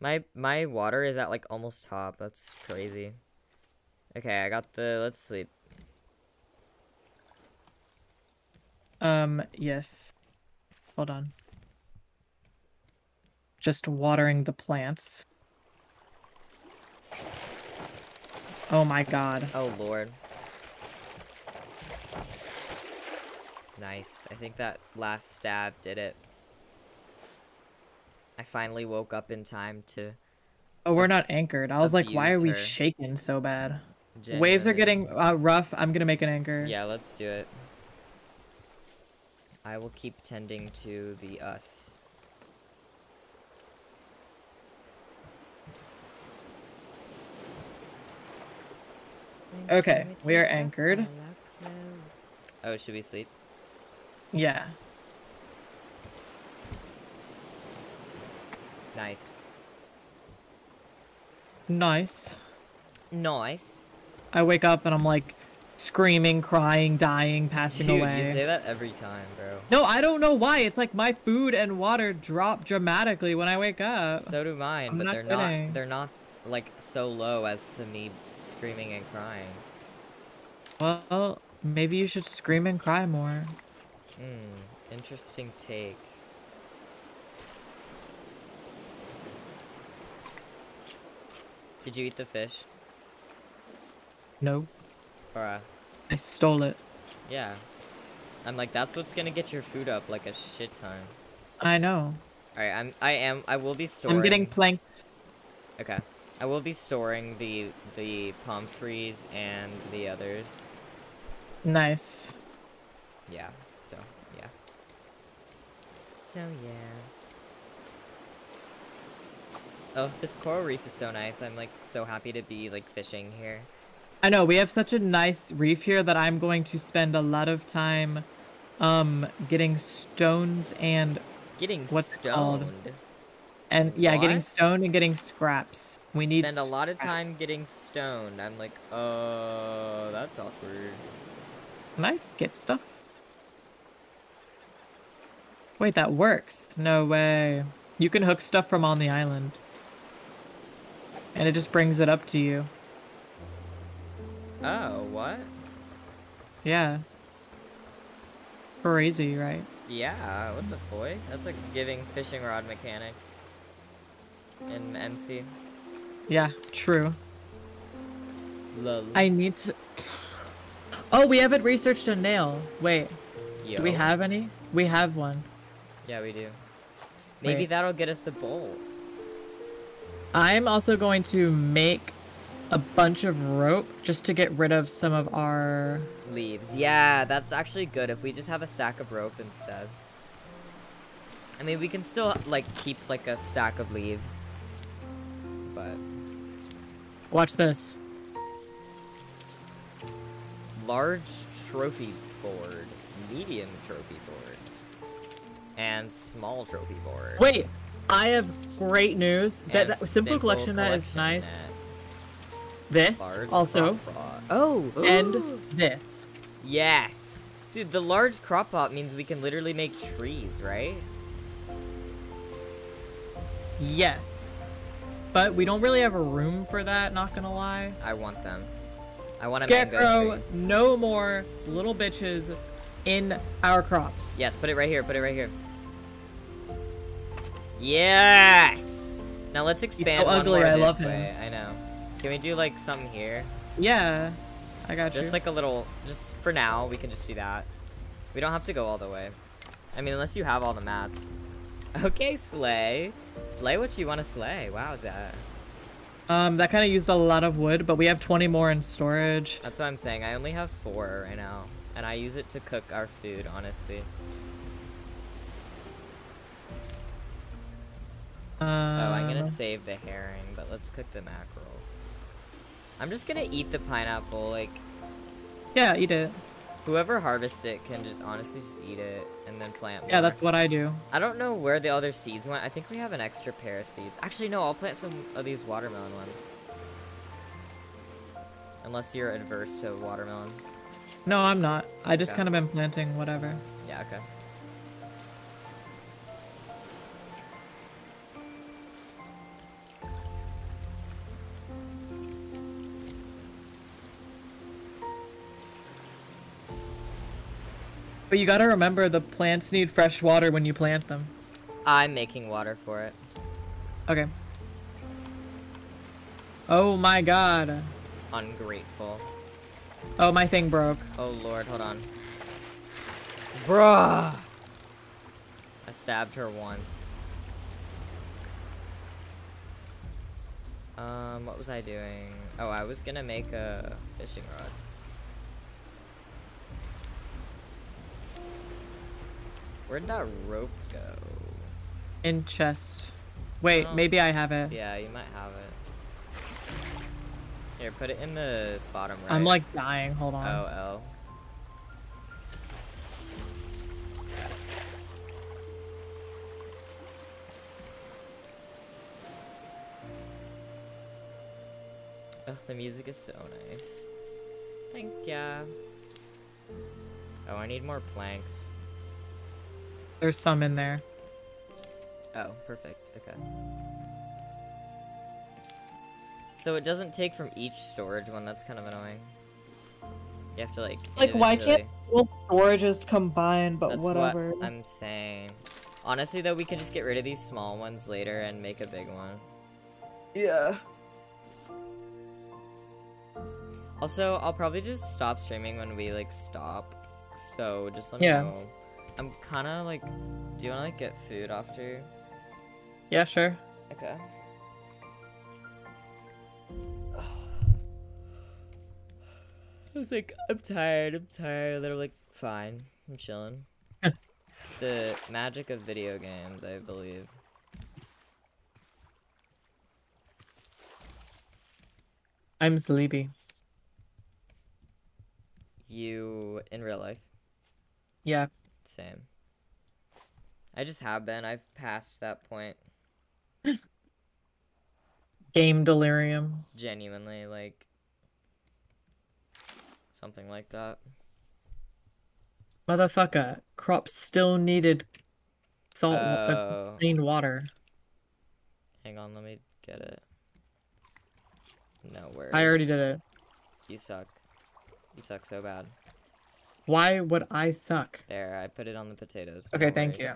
My my water is at like almost top. That's crazy. Okay, I got the. Let's sleep.
Um, yes. Hold on. Just watering the plants. Oh my god.
Oh lord. Nice. I think that last stab did it. I finally woke up in time to.
Oh, we're not anchored. I was like, why are we
her.
shaking so bad? Waves are getting uh, rough. I'm gonna make an anchor.
Yeah, let's do it. I will keep tending to the us.
Okay, we are anchored.
Oh, should we sleep?
Yeah.
Nice.
Nice.
Nice.
I wake up and I'm like screaming, crying, dying, passing
Dude,
away.
you say that every time, bro.
No, I don't know why. It's like my food and water drop dramatically when I wake up.
So do mine,
I'm
but
not
they're
kidding.
not. They're not like so low as to me screaming and crying.
Well, maybe you should scream and cry more.
Hmm. Interesting take. Did you eat the fish?
No,
Or uh,
I stole it.
yeah. I'm like, that's what's gonna get your food up like a shit ton.
I know.
Alright, I'm I am I will be storing
I'm getting planked.
Okay. I will be storing the the pomfreys and the others.
Nice.
Yeah. So yeah. So yeah. Oh, this coral reef is so nice. I'm like so happy to be like fishing here.
I know we have such a nice reef here that I'm going to spend a lot of time, um, getting stones and
Getting
What's it called? and yeah, getting
What?
stone and getting scraps. We need to
spend a lot of time getting stoned. I'm like, oh, that's awkward.
Can I get stuff? Wait, that works. No way. You can hook stuff from on the island. And it just brings it up to you.
Oh, what?
Yeah. Crazy, right?
Yeah, what the boy? That's like giving fishing rod mechanics in MC.
Yeah, true.
Lol.
I need to... Oh, we haven't researched a nail. Wait,
Yo.
do we have any? We have one.
Yeah, we do. Maybe
Wait.
that'll get us the bolt.
I'm also going to make a bunch of rope just to get rid of some of our...
Leaves. Yeah, that's actually good if we just have a stack of rope instead. I mean, we can still, like, keep, like, a stack of leaves. But
Watch this.
large trophy board, medium trophy board, and small trophy board.
Wait, I have great news. That,
And
that simple, collection that is
collection
nice. This
Large
also,
crop pot. Oh,
and
ooh.
this.
yes, dude. The large crop pot means we can literally make trees, right?
Yes. But we don't really have a room for that, not gonna lie.
I want them. I want a mango
Scarecrow,
tree.
no more little bitches in our crops.
Yes, put it right here. Put it right here. Yes. Now let's expand one
ugly,
more
I
this
love him.
way. I know. Can we do like something here?
Yeah, I got
Just
you.
like a little. Just for now, we can just do that. We don't have to go all the way. I mean, unless you have all the mats. Okay, Slay. Slay what you want to slay. Wow, that.
Um, that kind of used a lot of wood, but we have 20 more in storage.
That's what I'm saying. I only have four right now, and I use it to cook our food, honestly. Oh, I'm gonna uh. save the herring, but let's cook the mackerels. I'm just gonna eat the pineapple. Like,
Yeah, eat it.
whoever harvests it can just honestly just eat it and then plant more.
Yeah, that's what I do.
I don't know where the other seeds went. I think we have an extra pair of seeds. Actually, no, I'll plant some of these watermelon ones. Unless you're adverse to watermelon.
No, I'm not. I just
Okay.
kind of been planting whatever.
Yeah, okay.
But you gotta remember the plants need fresh water when you plant them.
I'm making water for it.
Okay. Oh my god.
Ungrateful.
Oh, my thing broke.
Oh lord, hold on. Bruh! I stabbed her once. Um, what was I doing? Oh, I was gonna make a fishing rod. Where'd that rope go?
In chest. Wait,
Oh.
maybe I have it.
Yeah, you might have it. Here, put it in the bottom right.
I'm like dying. Hold on.
Oh, L. Ugh, the music is so nice. Thank ya. Oh, I need more planks.
There's some in there.
Oh, perfect. Okay. So it doesn't take from each storage one. That's kind of annoying. You have to like.
Like, why can't
individually-
all storages combine? But
That's
whatever.
what I'm saying. Honestly, though, we can just get rid of these small ones later and make a big one.
Yeah.
Also, I'll probably just stop streaming when we like stop. So just let me
Yeah.
know. I'm kind of like, do you want to like get food after?
Yeah, sure.
Okay. I was like, I'm tired, I'm tired. They're like, fine, I'm chilling. it's the magic of video games, I believe.
I'm sleepy.
You in real life,
Yeah.
Same. I just have been. I've passed that point.
Game delirium.
Genuinely, like something like that.
Motherfucker. Crops still needed salt, uh,
Oh.
clean water.
Hang on, let me get it. No worries.
I already did it.
You suck. You suck so bad.
Why would I suck?
There, I put it on the potatoes.
Okay,
no
thank
worries.
you.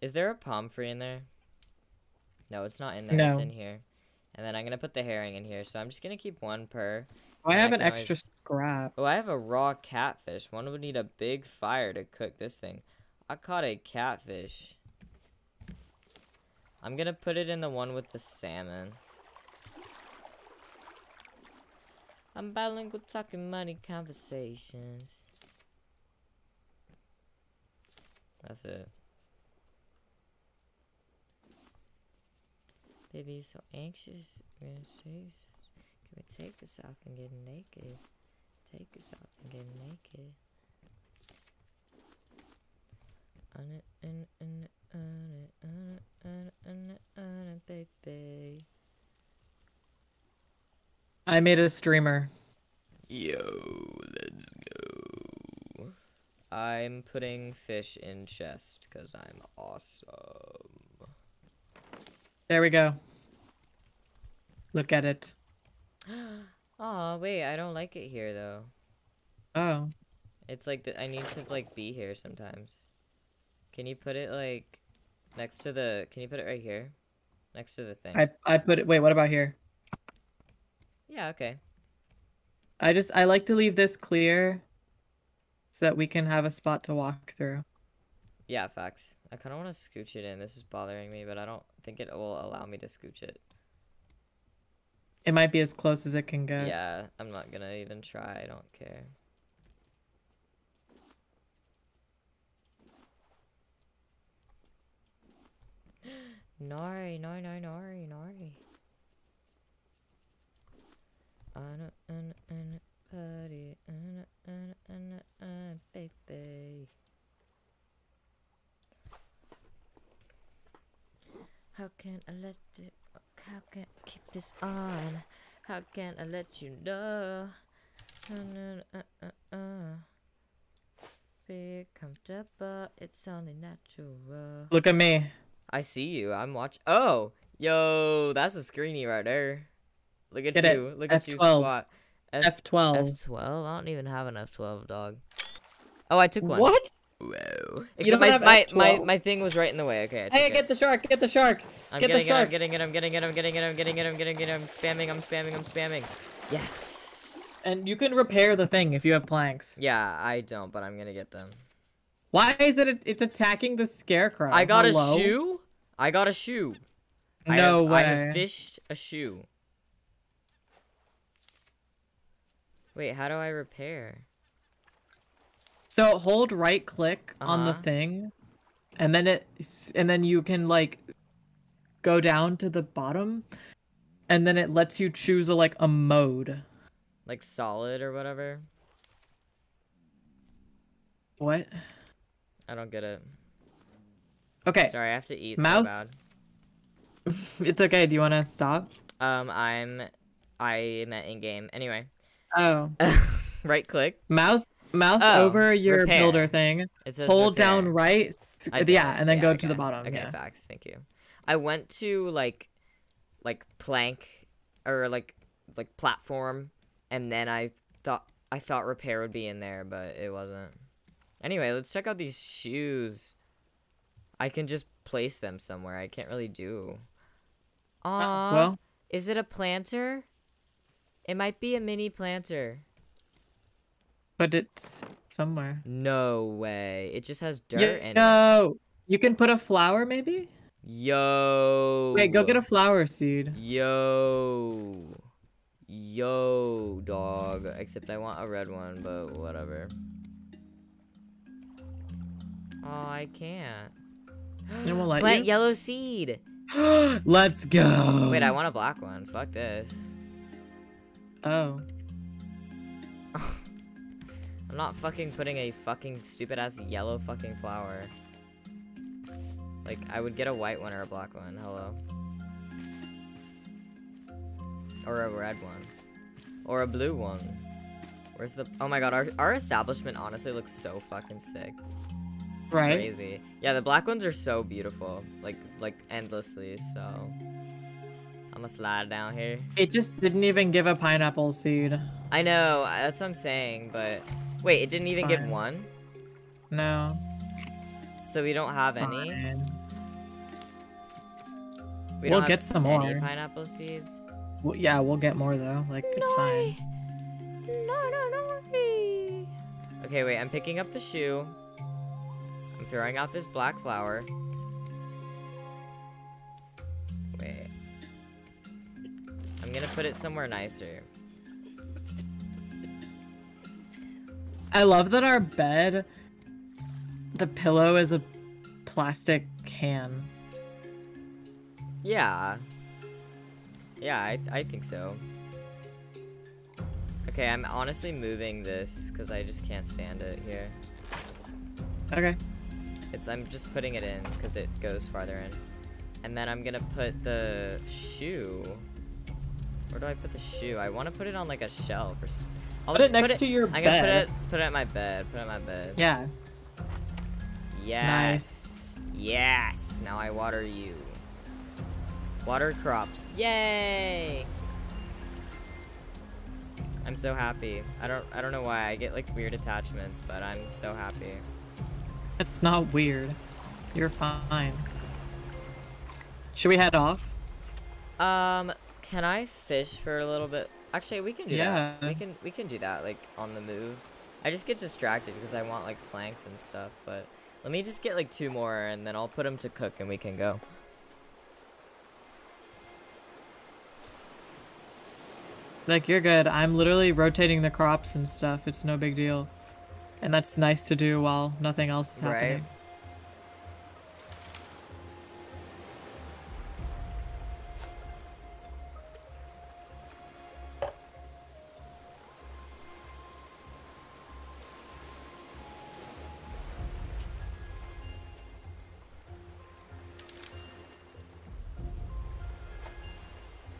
Is there a pomfret in there? No, it's not in there. It's in here. And then I'm gonna put the herring in here. So I'm just gonna keep one per.
I
And I
have an extra
always-
scrap.
Oh, I have a raw catfish. One would need a big fire to cook this thing. I caught a catfish. I'm gonna put it in the one with the salmon. I'm bilingual talking money conversations. That's it. Baby, so anxious. Can we take this off and get naked? Take this off and get naked. On it, on it,
I made a streamer.
Yo, let's go. I'm putting fish in chest because I'm awesome.
There we go. Look at it.
Oh wait, I don't like it here though.
Oh.
It's like that I need to like be here sometimes. Can you put it like next to the? Can you put it right here, next to the thing?
I I put it wait, what about here?
Yeah. Okay.
I just I like to leave this clear so that we can have a spot to walk through.
Yeah, facts. I kind of want to scooch it in. This is bothering me, but I don't think it will allow me to scooch it.
It might be as close as it can go.
Yeah, I'm not gonna even try. I don't care. Nori, Nori, Nori, Nori, Nori. Anna, Anna, Anna, buddy, Anna, Anna, Anna, Anna, baby. How can I let it? How can I keep this on? How can I let you know? Be comfortable. It's only natural.
Look at me.
I see you. I'm watch. Oh, yo, that's a screeny right there. Look at
Get it.
you. Look at you
F12.
squat. F
F twelve.
F12. I don't even have an F12 dog. Oh, I took one.
What?
Whoa.
You
Except my, my, my,
F12.
my thing was right in the way. Okay, I
Hey,
it.
get the shark! Get the shark!
I'm
get the
getting it, I'm getting it, I'm getting it, I'm getting it, I'm getting it, I'm getting it, I'm spamming, I'm spamming, I'm spamming. Yes.
And you can repair the thing if you have planks.
Yeah, I don't, but I'm gonna get them.
Why is it? It's attacking the scarecrow.
I got
Hello?
a shoe? I got a shoe. I
No
have,
way.
I have fished a shoe. Wait, how do I repair?
So hold right click on the
Uh-huh.
thing, and then it, and then you can like go down to the bottom, and then it lets you choose a like a mode.
Like solid or whatever?
What?
I don't get it.
Okay,
Sorry, I have to eat
Mouse?
so
it's okay. Do you want to stop?
Um, I'm I meant in game. Anyway.
Oh,
right click.
mouse, mouse
Oh,
over your
repair.
builder thing.
It says
Hold down right. s-
I did.
yeah, and then
Yeah,
go to the bottom.
Okay,
yeah.
facts. Thank you. I went to like, like plank, or like, like platform, and then I thought I thought repair would be in there, but it wasn't. Anyway, let's check out these shoes. I can just place them somewhere. I can't really do. Oh, Aw,
well,
is it a planter? It might be a mini planter.
but it's somewhere.
No way. It just has dirt
Yo,
in it.
no, you can put a flower maybe.
Yo.
Wait, go get a flower seed.
Yo. Yo, dog. Except I want a red one, but whatever. Oh, I can't.
Let
Plant
you.
yellow seed.
Let's go.
Wait, I want a black one. Fuck this.
Oh.
I'm not fucking putting a fucking stupid ass yellow fucking flower. Like, I would get a white one or a black one. Hello. Or a red one. Or a blue one. Where's the. Oh my god, our, our establishment honestly looks so fucking sick. It's
Right.
crazy. Yeah, the black ones are so beautiful. Like, like endlessly, so. I'm gonna slide down here.
It just didn't even give a pineapple seed.
I know, uh, that's what I'm saying, but. Wait, it didn't even give one?
No.
So we don't have any.
Fine.
We
We'll get some more.
pineapple seeds.
Well, yeah, we'll get more though. Like it's fine.
No, no, no. Okay, wait. I'm picking up the shoe. Throwing out this black flower. Wait. I'm gonna put it somewhere nicer.
I love that our bed, the pillow is a plastic can.
Yeah. Yeah, I, I think so. Okay, I'm honestly moving this because I just can't stand it here.
Okay.
It's I'm just putting it in because it goes farther in. And then I'm gonna put the shoe. Where do I put the shoe? I want to put it on like a shelf or. I'll
Put it next to your
I'm gonna put it put it at my bed. Put it at my bed.
Yeah.
Yes. Yes. Now I water you. Water crops. Yay! I'm so happy. I don't I don't know why I get like weird attachments, but I'm so happy.
It's not weird. You're fine. Should we head off?
Um, can I fish for a little bit? Actually, we can do that.
Yeah.
We can we can do that like on the move. I just get distracted because I want like planks and stuff. But let me just get like two more, and then I'll put them to cook, and we can go.
Like you're good. I'm literally rotating the crops and stuff. It's no big deal. And that's nice to do while nothing else is
Right.
happening.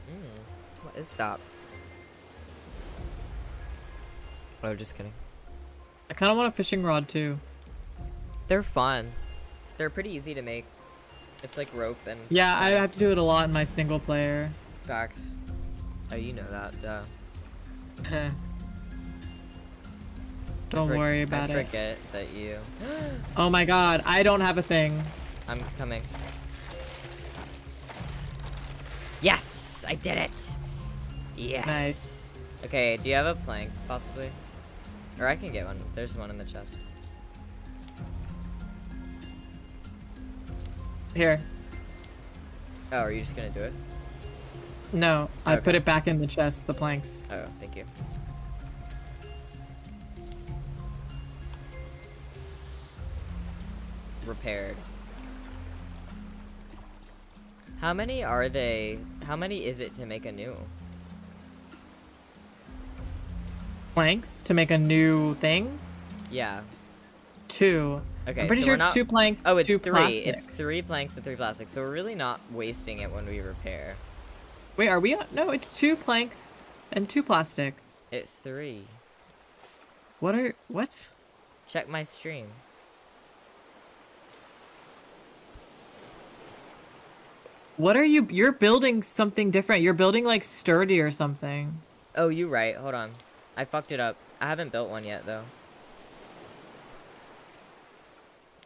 Hmm.
What is that? Oh, just kidding.
I kind of want a fishing rod too.
They're fun. They're pretty easy to make. It's like rope and
Yeah, I have to do it a lot in my single player.
facts. Oh, you know that. Duh.
Don't worry about
I
it.
forget that you.
Oh my god, I don't have a thing.
I'm coming. Yes, I did it. Yes.
Nice.
Okay, do you have a plank, possibly? Or I can get one. There's one in the chest.
Here.
Oh, are you just gonna do it?
No, I put it back in the chest, the planks.
Oh, thank you. Repaired. How many are they? How many is it to make a new?
Planks to make a new thing?
Yeah.
Two.
Okay.
I'm pretty
so
sure
we're
it's
not-
two planks,
Oh, it's three.
plastic.
It's three planks and three plastic. So we're really not wasting it when we repair.
Wait, are we? on- No, it's two planks and two plastic.
It's three.
What are what?
Check my stream.
What are you? You're building something different. You're building like sturdy or something.
Oh, you right. Hold on. I fucked it up. I haven't built one yet, though.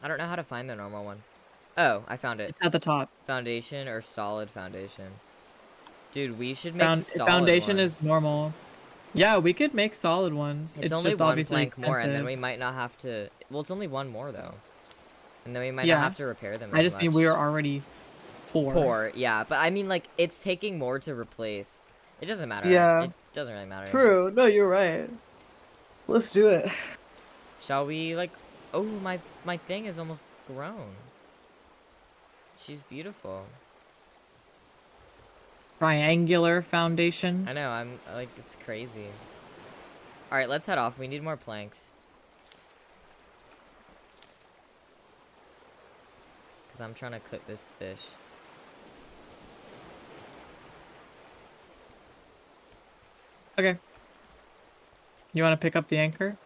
I don't know how to find the normal one. Oh, I found it.
It's at the top.
Foundation or solid foundation. Dude, we should make
Found,
solid
foundation is normal. Yeah, we could make solid ones.
It's,
It's,
only
just
one
obviously
plank more, and then we might not have to. Well, it's only one more though, and then we might
Yeah.
not have to repair them.
I just mean we are already poor.
poor. Yeah, but I mean like it's taking more to replace. It doesn't matter.
Yeah.
It doesn't really matter.
True. No, you're right. Let's do it.
Shall we like? Oh, my my thing is almost grown. She's beautiful.
Triangular foundation.
I know. I'm like it's crazy. All right, let's head off. We need more planks. Cause I'm trying to cook this fish.
Okay. You want to pick up the anchor?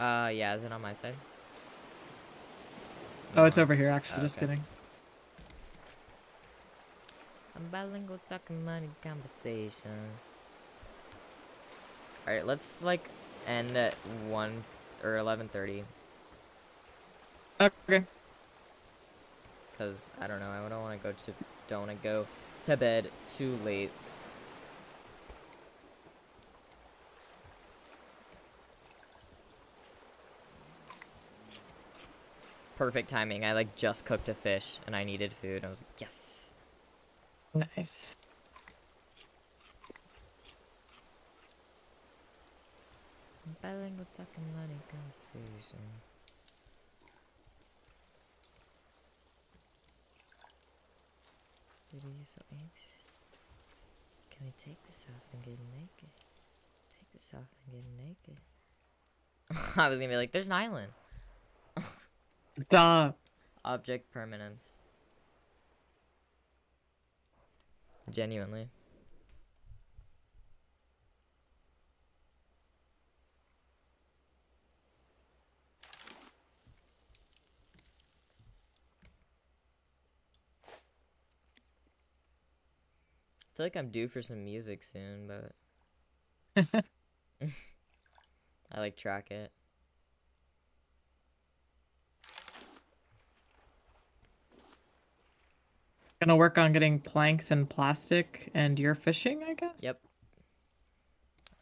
Uh, yeah. Is it on my side?
Oh, it's over here. Actually,
Oh,
just
okay.
kidding.
I'm bilingual talking money conversation. Alright, let's like end at one or eleven thirty.
Okay.
Cause I don't know, I don't wanna go to don't wanna go to bed too late. Perfect timing. I like just cooked a fish and I needed food. I was like, yes.
Nice.
Bilingual talking money conversation. Did he so anxious? Can we take this off and get naked? Take this off and get naked. I was gonna be like, there's an island.
Stop.
Object permanence. Genuinely. I feel like I'm due for some music soon, but I like track it.
Gonna work on getting planks and plastic and you're fishing, I guess?
Yep.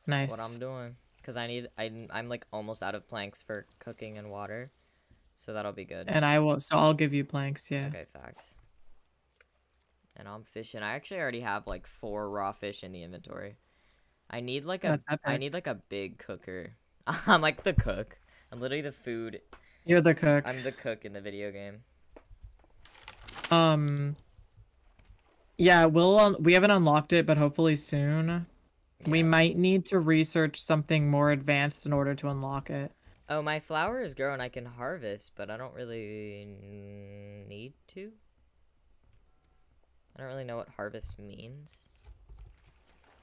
Nice.
That's what I'm doing. Cause I need I I'm like almost out of planks for cooking and water, so that'll be good.
And I will. So I'll give you planks. Yeah.
Okay, facts. And I'm fishing. I actually already have like four raw fish in the inventory. I need like a I need like a big cooker. I'm like the cook. I'm literally the food.
You're the cook.
I'm the cook in the video game.
Um. Yeah, we'll. Un- we haven't unlocked it, but hopefully soon. We might need to research something more advanced in order to unlock it.
Oh, my flower is growing. I can harvest, but I don't really need to. I don't really know what harvest means.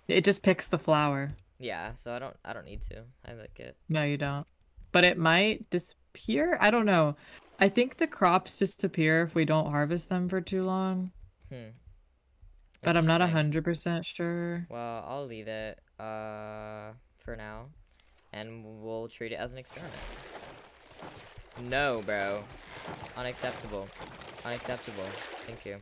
It just picks the flower.
Yeah, so I don't I don't need to. I like it.
No, you don't. But it might disappear. I don't know. I think the crops disappear if we don't harvest them for too long.
Hmm.
But I'm not a hundred percent sure.
Well, I'll leave it uh for now, and we'll treat it as an experiment. No, bro. Unacceptable. Unacceptable. Thank you.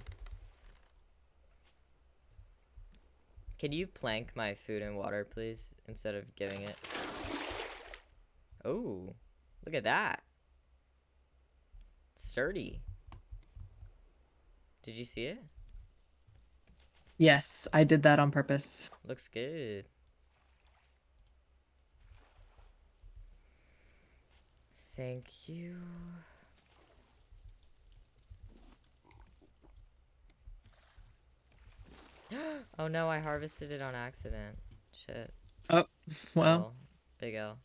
Can you plank my food and water, please, instead of giving it? Oh, look at that. Sturdy. Did you see it?
Yes, I did that on purpose.
Looks good. Thank you. oh no, I harvested it on accident. Shit.
Oh, well,
L. Big L.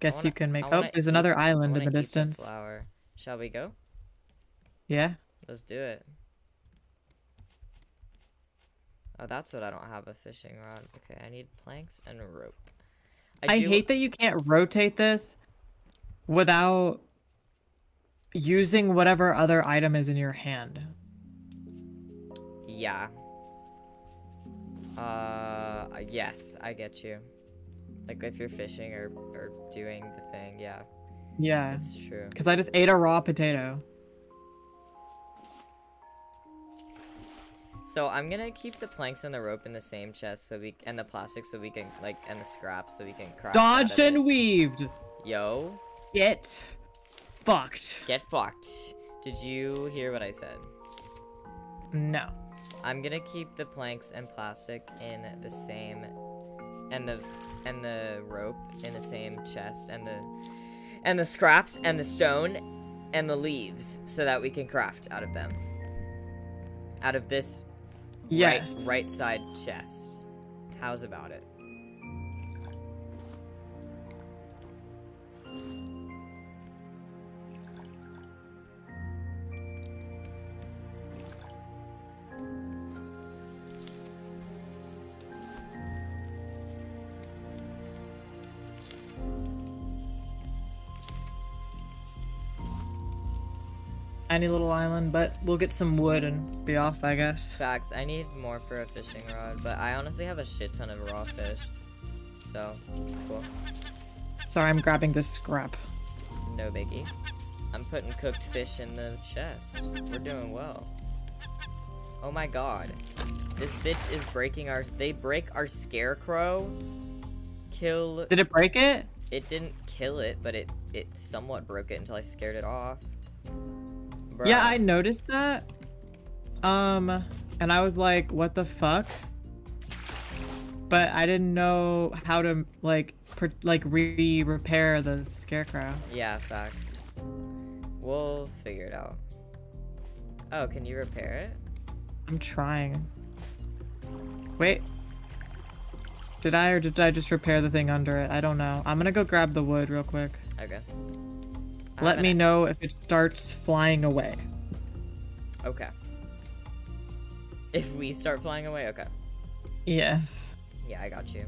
guess
wanna-
you can make. Oh, there's
eat-
another island in the distance.
flower. Shall we go?
Yeah.
Let's do it. Oh, that's what I don't have a fishing rod. Okay, I need planks and rope.
I,
do-
hate that you can't rotate this without using whatever other item is in your hand.
Yeah. Uh, yes, I get you. Like if you're fishing or or doing the thing, yeah,
Yeah,
it's true.
because I just ate a raw potato.
So I'm gonna keep the planks and the rope in the same chest, so we and the plastic, so we can like and the scraps, so we can craft.
Dodged and
it.
weaved.
Yo,
Get fucked.
get fucked. Did you hear what I said?
No.
I'm gonna keep the planks and plastic in the same, and the and the rope in the same chest, and the and the scraps and the stone and the leaves, so that we can craft out of them. Out of this
Yes.
right right side chest. How's about it?
Tiny little island, but we'll get some wood and be off, I guess.
Facts. I need more for a fishing rod, but I honestly have a shit ton of raw fish, so it's cool.
Sorry, I'm grabbing this scrap.
No biggie. I'm putting cooked fish in the chest. We're doing well. Oh my god. This bitch is breaking our- they break our scarecrow. Kill-
Did it break it?
it didn't kill it, but it- it somewhat broke it until I scared it off.
Yeah, I noticed that. Um, and I was like, what the fuck? But I didn't know how to like per- like re repair the scarecrow.
Yeah, facts. We'll figure it out. Oh, can you repair it?
I'm trying. Wait. Did I or did I just repair the thing under it? I don't know. I'm gonna go grab the wood real quick.
Okay.
Let me know if it starts flying away.
Okay. If we start flying away, okay.
Yes.
Yeah, I got you.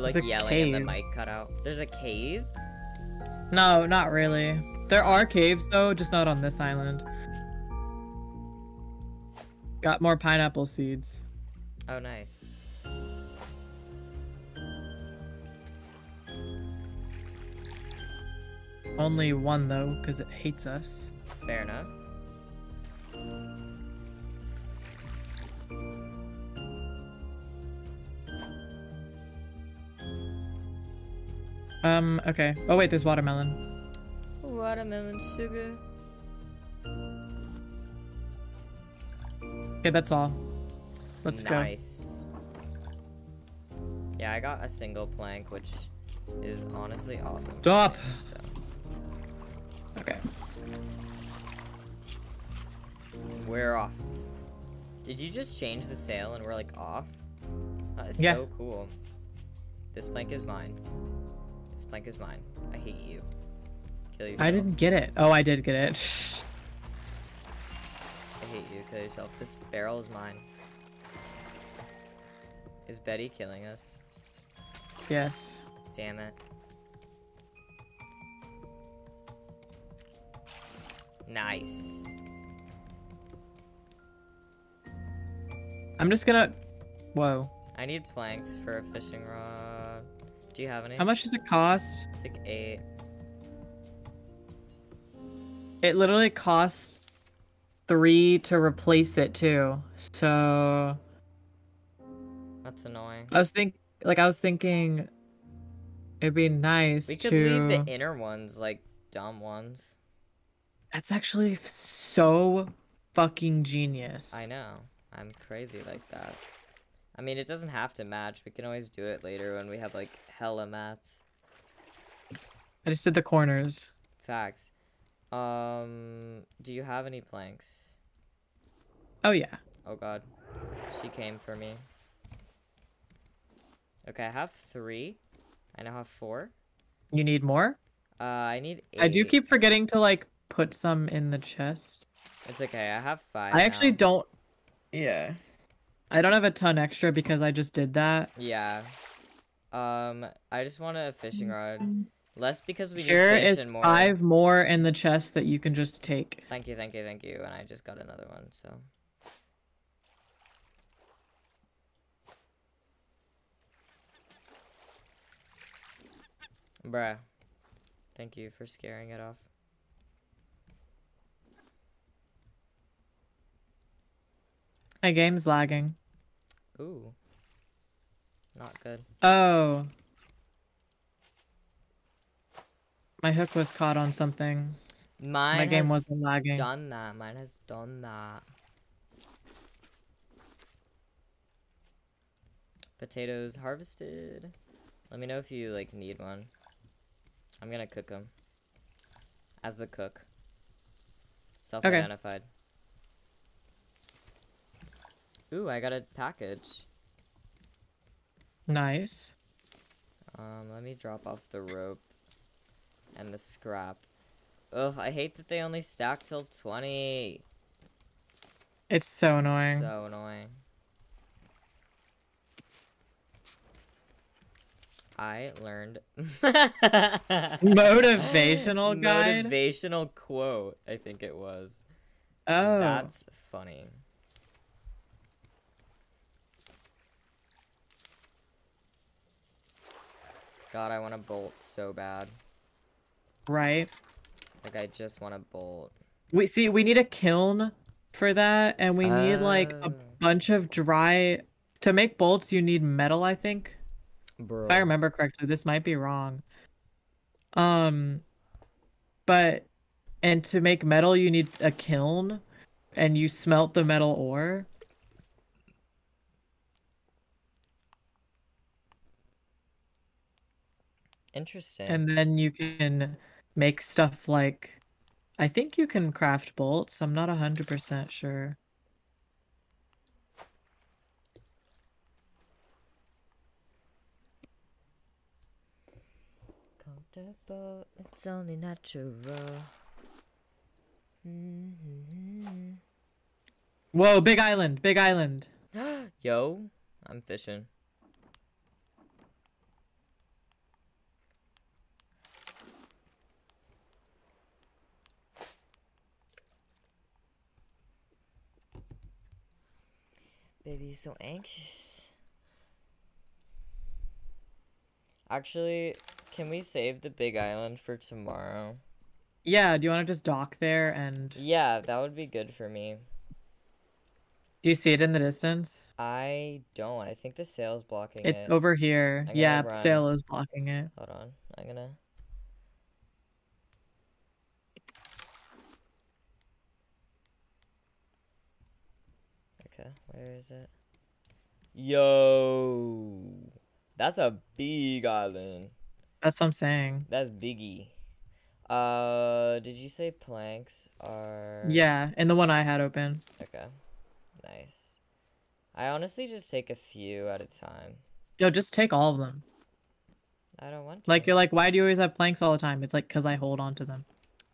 You like yelling and the mic cut out. There's a cave?
No, not really. There are caves though, just not on this island. Got more pineapple seeds.
Oh, nice.
Only one though, because it hates us.
Fair enough.
Um, okay. Oh wait, there's watermelon.
Watermelon sugar.
Okay, that's all. Let's go.
nice. Yeah, I got a single plank, which is honestly awesome. for
Stop.
me, so.
Okay.
We're off. Did you just change the sail and we're like off? That is
Yeah.
so cool. This plank is mine. This plank is mine. I hate you. Kill yourself.
I didn't get it. Oh, I did get it.
I hate you. Kill yourself. This barrel is mine. Is Betty killing us?
yes.
Damn it. Nice.
I'm just gonna. Whoa.
I need planks for a fishing rod. Do you have any?
How much does it cost?
It's like eight.
It literally costs three to replace it too. So
That's annoying.
I was think like I was thinking it'd be nice
We could
to.
leave the inner ones like dumb ones.
That's actually so fucking genius.
I know. I'm crazy like that. I mean, it doesn't have to match. We can always do it later when we have like hella mats.
I just did the corners.
Facts. Um, do you have any planks?
Oh yeah.
Oh god. She came for me. Okay, I have three. I now have four.
You need more?
Uh, I need eight.
I do keep forgetting to like put some in the chest.
It's okay. I have five.
I actually don't. Yeah. I don't have a ton extra because I just did that.
Yeah. Um, I just want a fishing rod. Less because we
Here
need fish
is
and more.
five more in the chest that you can just take.
Thank you, thank you, thank you. And I just got another one, so. Bruh. Thank you for scaring it off.
My game's lagging.
Ooh. Not good.
Oh. My hook was caught on something.
Mine
My game wasn't lagging.
done that. Mine has done that. Potatoes harvested. Let me know if you like need one. I'm gonna cook them. As the cook. Self-identified. Okay. Ooh, I got a package.
Nice.
Um, let me drop off the rope and the scrap. Ugh, I hate that they only stack till 20.
It's so annoying.
So annoying. I learned
Motivational guide?
Motivational quote, I think it was.
Oh.
That's funny. God, I want to bolt so bad.
Right.
Like, I just want to bolt.
We see we need a kiln for that and we need like a
Oh.
bunch of dry to make bolts you need metal, I think.
Bro.
If I remember correctly, this might be wrong. Um but and to make metal you need a kiln and you smelt the metal ore.
Interesting.
And then you can make stuff like I think you can craft bolts. I'm not 100% sure.
Comfortable, it's only natural. Mm-hmm.
Whoa, big island, big island.
Yo, I'm fishing. Baby, so anxious. Actually, can we save the big island for tomorrow?
Yeah, do you want to just dock there and
Yeah, that would be good for me.
do you see it in the distance?
I don't. I think the sail's blocking
It's
it.
over here. Yeah,
run.
sail is blocking it.
Hold on. I'm gonna. Okay, where is it? Yo! That's a big island.
That's what I'm saying.
That's biggie. Uh, did you say planks are.
Yeah, and the one I had open.
Okay. Nice. I honestly just take a few at a time.
Yo, just take all of them.
I don't want to.
Like you're like, why do you always have planks all the time? It's like because I hold on to them.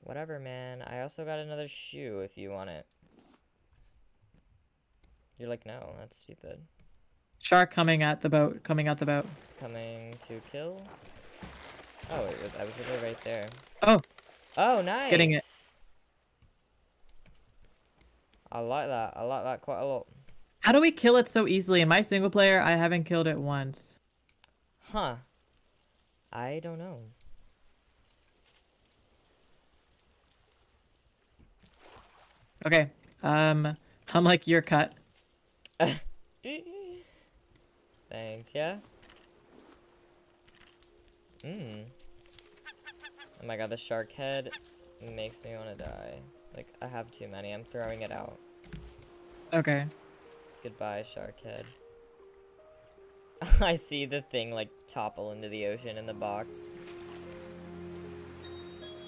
Whatever, man. I also got another shoe if you want it. You're like, no, that's stupid.
Shark coming at the boat. Coming at the boat.
Coming to kill? Oh, it was. I was literally right there.
Oh,
Oh, nice.
Getting it.
I like that. I like that quite a lot.
how do we kill it so easily? In my single player, I haven't killed it once.
Huh. I don't know.
Okay. Um, I'm like your cut.
Thank ya. Mmm. Oh my god, the shark head makes me want to die. Like, I have too many. I'm throwing it out.
Okay.
Goodbye, shark head. I see the thing, like, topple into the ocean in the box.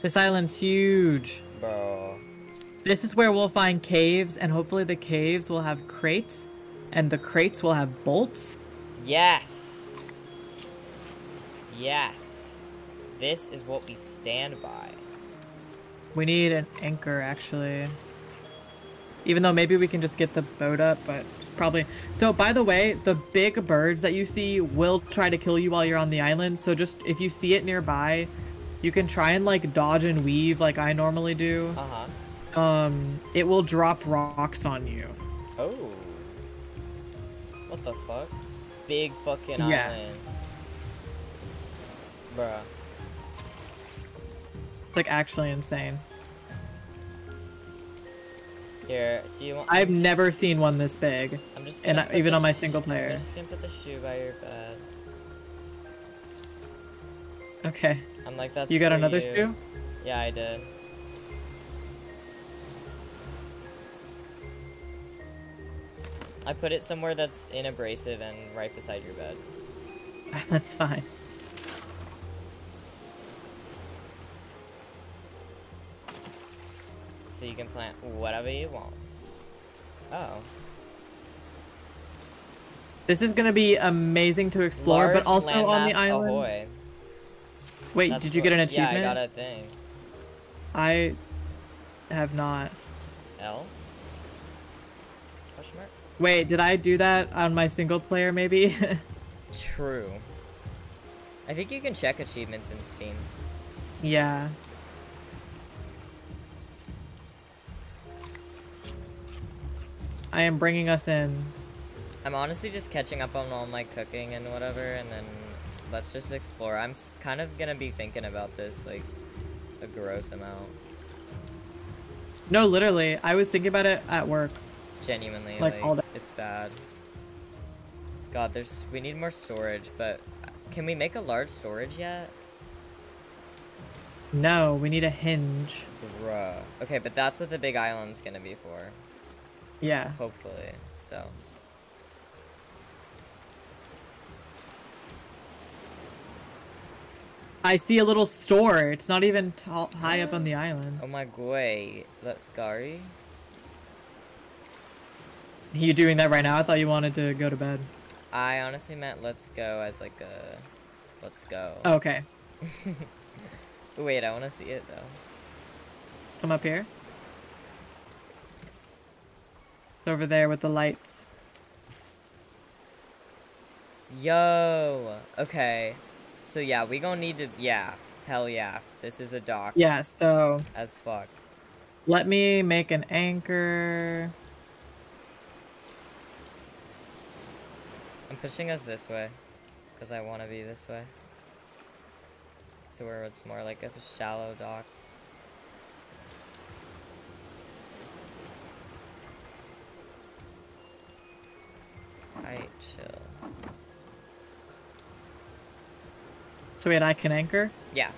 This island's huge.
Bro.
This is where we'll find caves, and hopefully the caves will have crates, and the crates will have bolts.
Yes! Yes! This is what we stand by.
We need an anchor, actually. Even though maybe we can just get the boat up, but it's probably... So, by the way, the big birds that you see will try to kill you while you're on the island. So just, if you see it nearby, you can try and, like, dodge and weave like I normally do.
Uh-huh.
Um, it will drop rocks on you.
Oh. What the fuck? Big fucking
Yeah.
island. Bruh.
It's, like, actually insane.
Here, do you want-
I've never seen one this big.
I'm just
and I- even on my single player.
I'm just gonna put the shoe by your bed.
Okay.
I'm like, that's
You got another
you.
shoe?
Yeah, I did. I put it somewhere that's inabrasive and right beside your bed.
That's fine.
So you can plant whatever you want. Oh.
This is gonna be amazing to explore,
Large
but also on the island.
Ahoy.
Wait,
That's
did you
what-
get an achievement?
Yeah, I got a thing.
I have not.
L? Question mark?
Wait, did I do that on my single player maybe?
True. I think you can check achievements in Steam.
yeah. I am bringing us in.
I'm honestly just catching up on all my cooking and whatever, and then let's just explore. I'm kind of gonna be thinking about this, like, a gross amount.
No, literally, I was thinking about it at work.
Genuinely,
Like,
like,
all that-
it's bad. God, there's- we need more storage, but can we make a large storage yet?
No, we need a hinge.
Bruh. Okay, but that's what the big island's gonna be for,
Yeah.
hopefully, so.
I see a little store. It's not even tall, high up on the island.
Oh my god, let's go.
You doing that right now? I thought you wanted to go to bed.
I honestly meant let's go as like a, let's go.
Oh, okay.
Wait, I want to see it though.
Come up here. It's over there with the lights.
Yo. Okay. So yeah, we gonna need to. Yeah. Hell yeah. This is a dock.
Yeah, so
As fuck.
let me make an anchor.
I'm pushing us this way. Because I want to be this way. To where it's more like a shallow dock. Alright, chill.
So wait, I can anchor.
Yeah.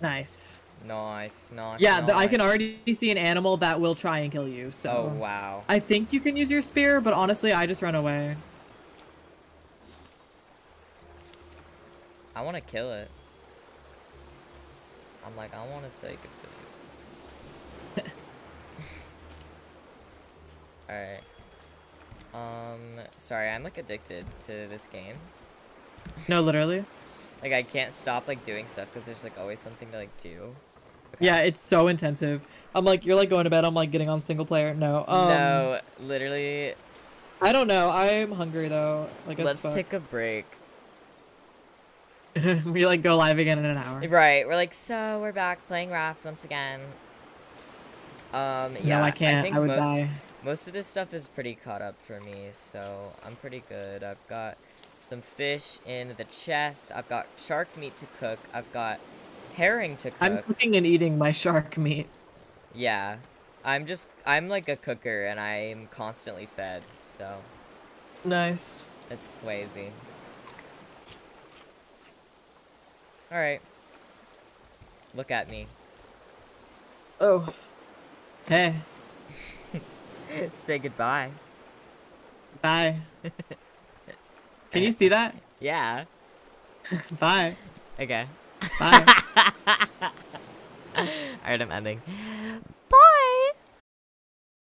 Nice.
Nice, nice.
Yeah, the, I can already see an animal that will try and kill you. So.
Oh, wow.
I think you can use your spear, but honestly, I just run away.
I want to kill it. I'm like, I want to take it. Alright. Um, sorry, I'm like addicted to this game.
No, literally.
Like, I can't stop like doing stuff because there's like always something to like do.
Yeah, it's so intensive. I'm like, you're like going to bed. I'm like getting on single player. No. Um,
no, literally,
I don't know. I'm hungry though. Like
let's
fuck.
take a break.
we like go live again in an hour.
Right, we're like, so we're back playing Raft once again. Um, yeah,
no, I can't. I,
think
would
most,
die.
Most of this stuff is pretty caught up for me, so I'm pretty good. I've got some fish in the chest. I've got shark meat to cook. I've got herring to cook.
I'm cooking and eating my shark meat.
Yeah. I'm just, I'm like a cooker and I'm constantly fed, so
Nice.
it's crazy. Alright. Look at me.
Oh,
Hey,
Say goodbye.
bye. Can you see that?
Yeah.
Bye.
Okay.
Bye.
Alright, I'm ending.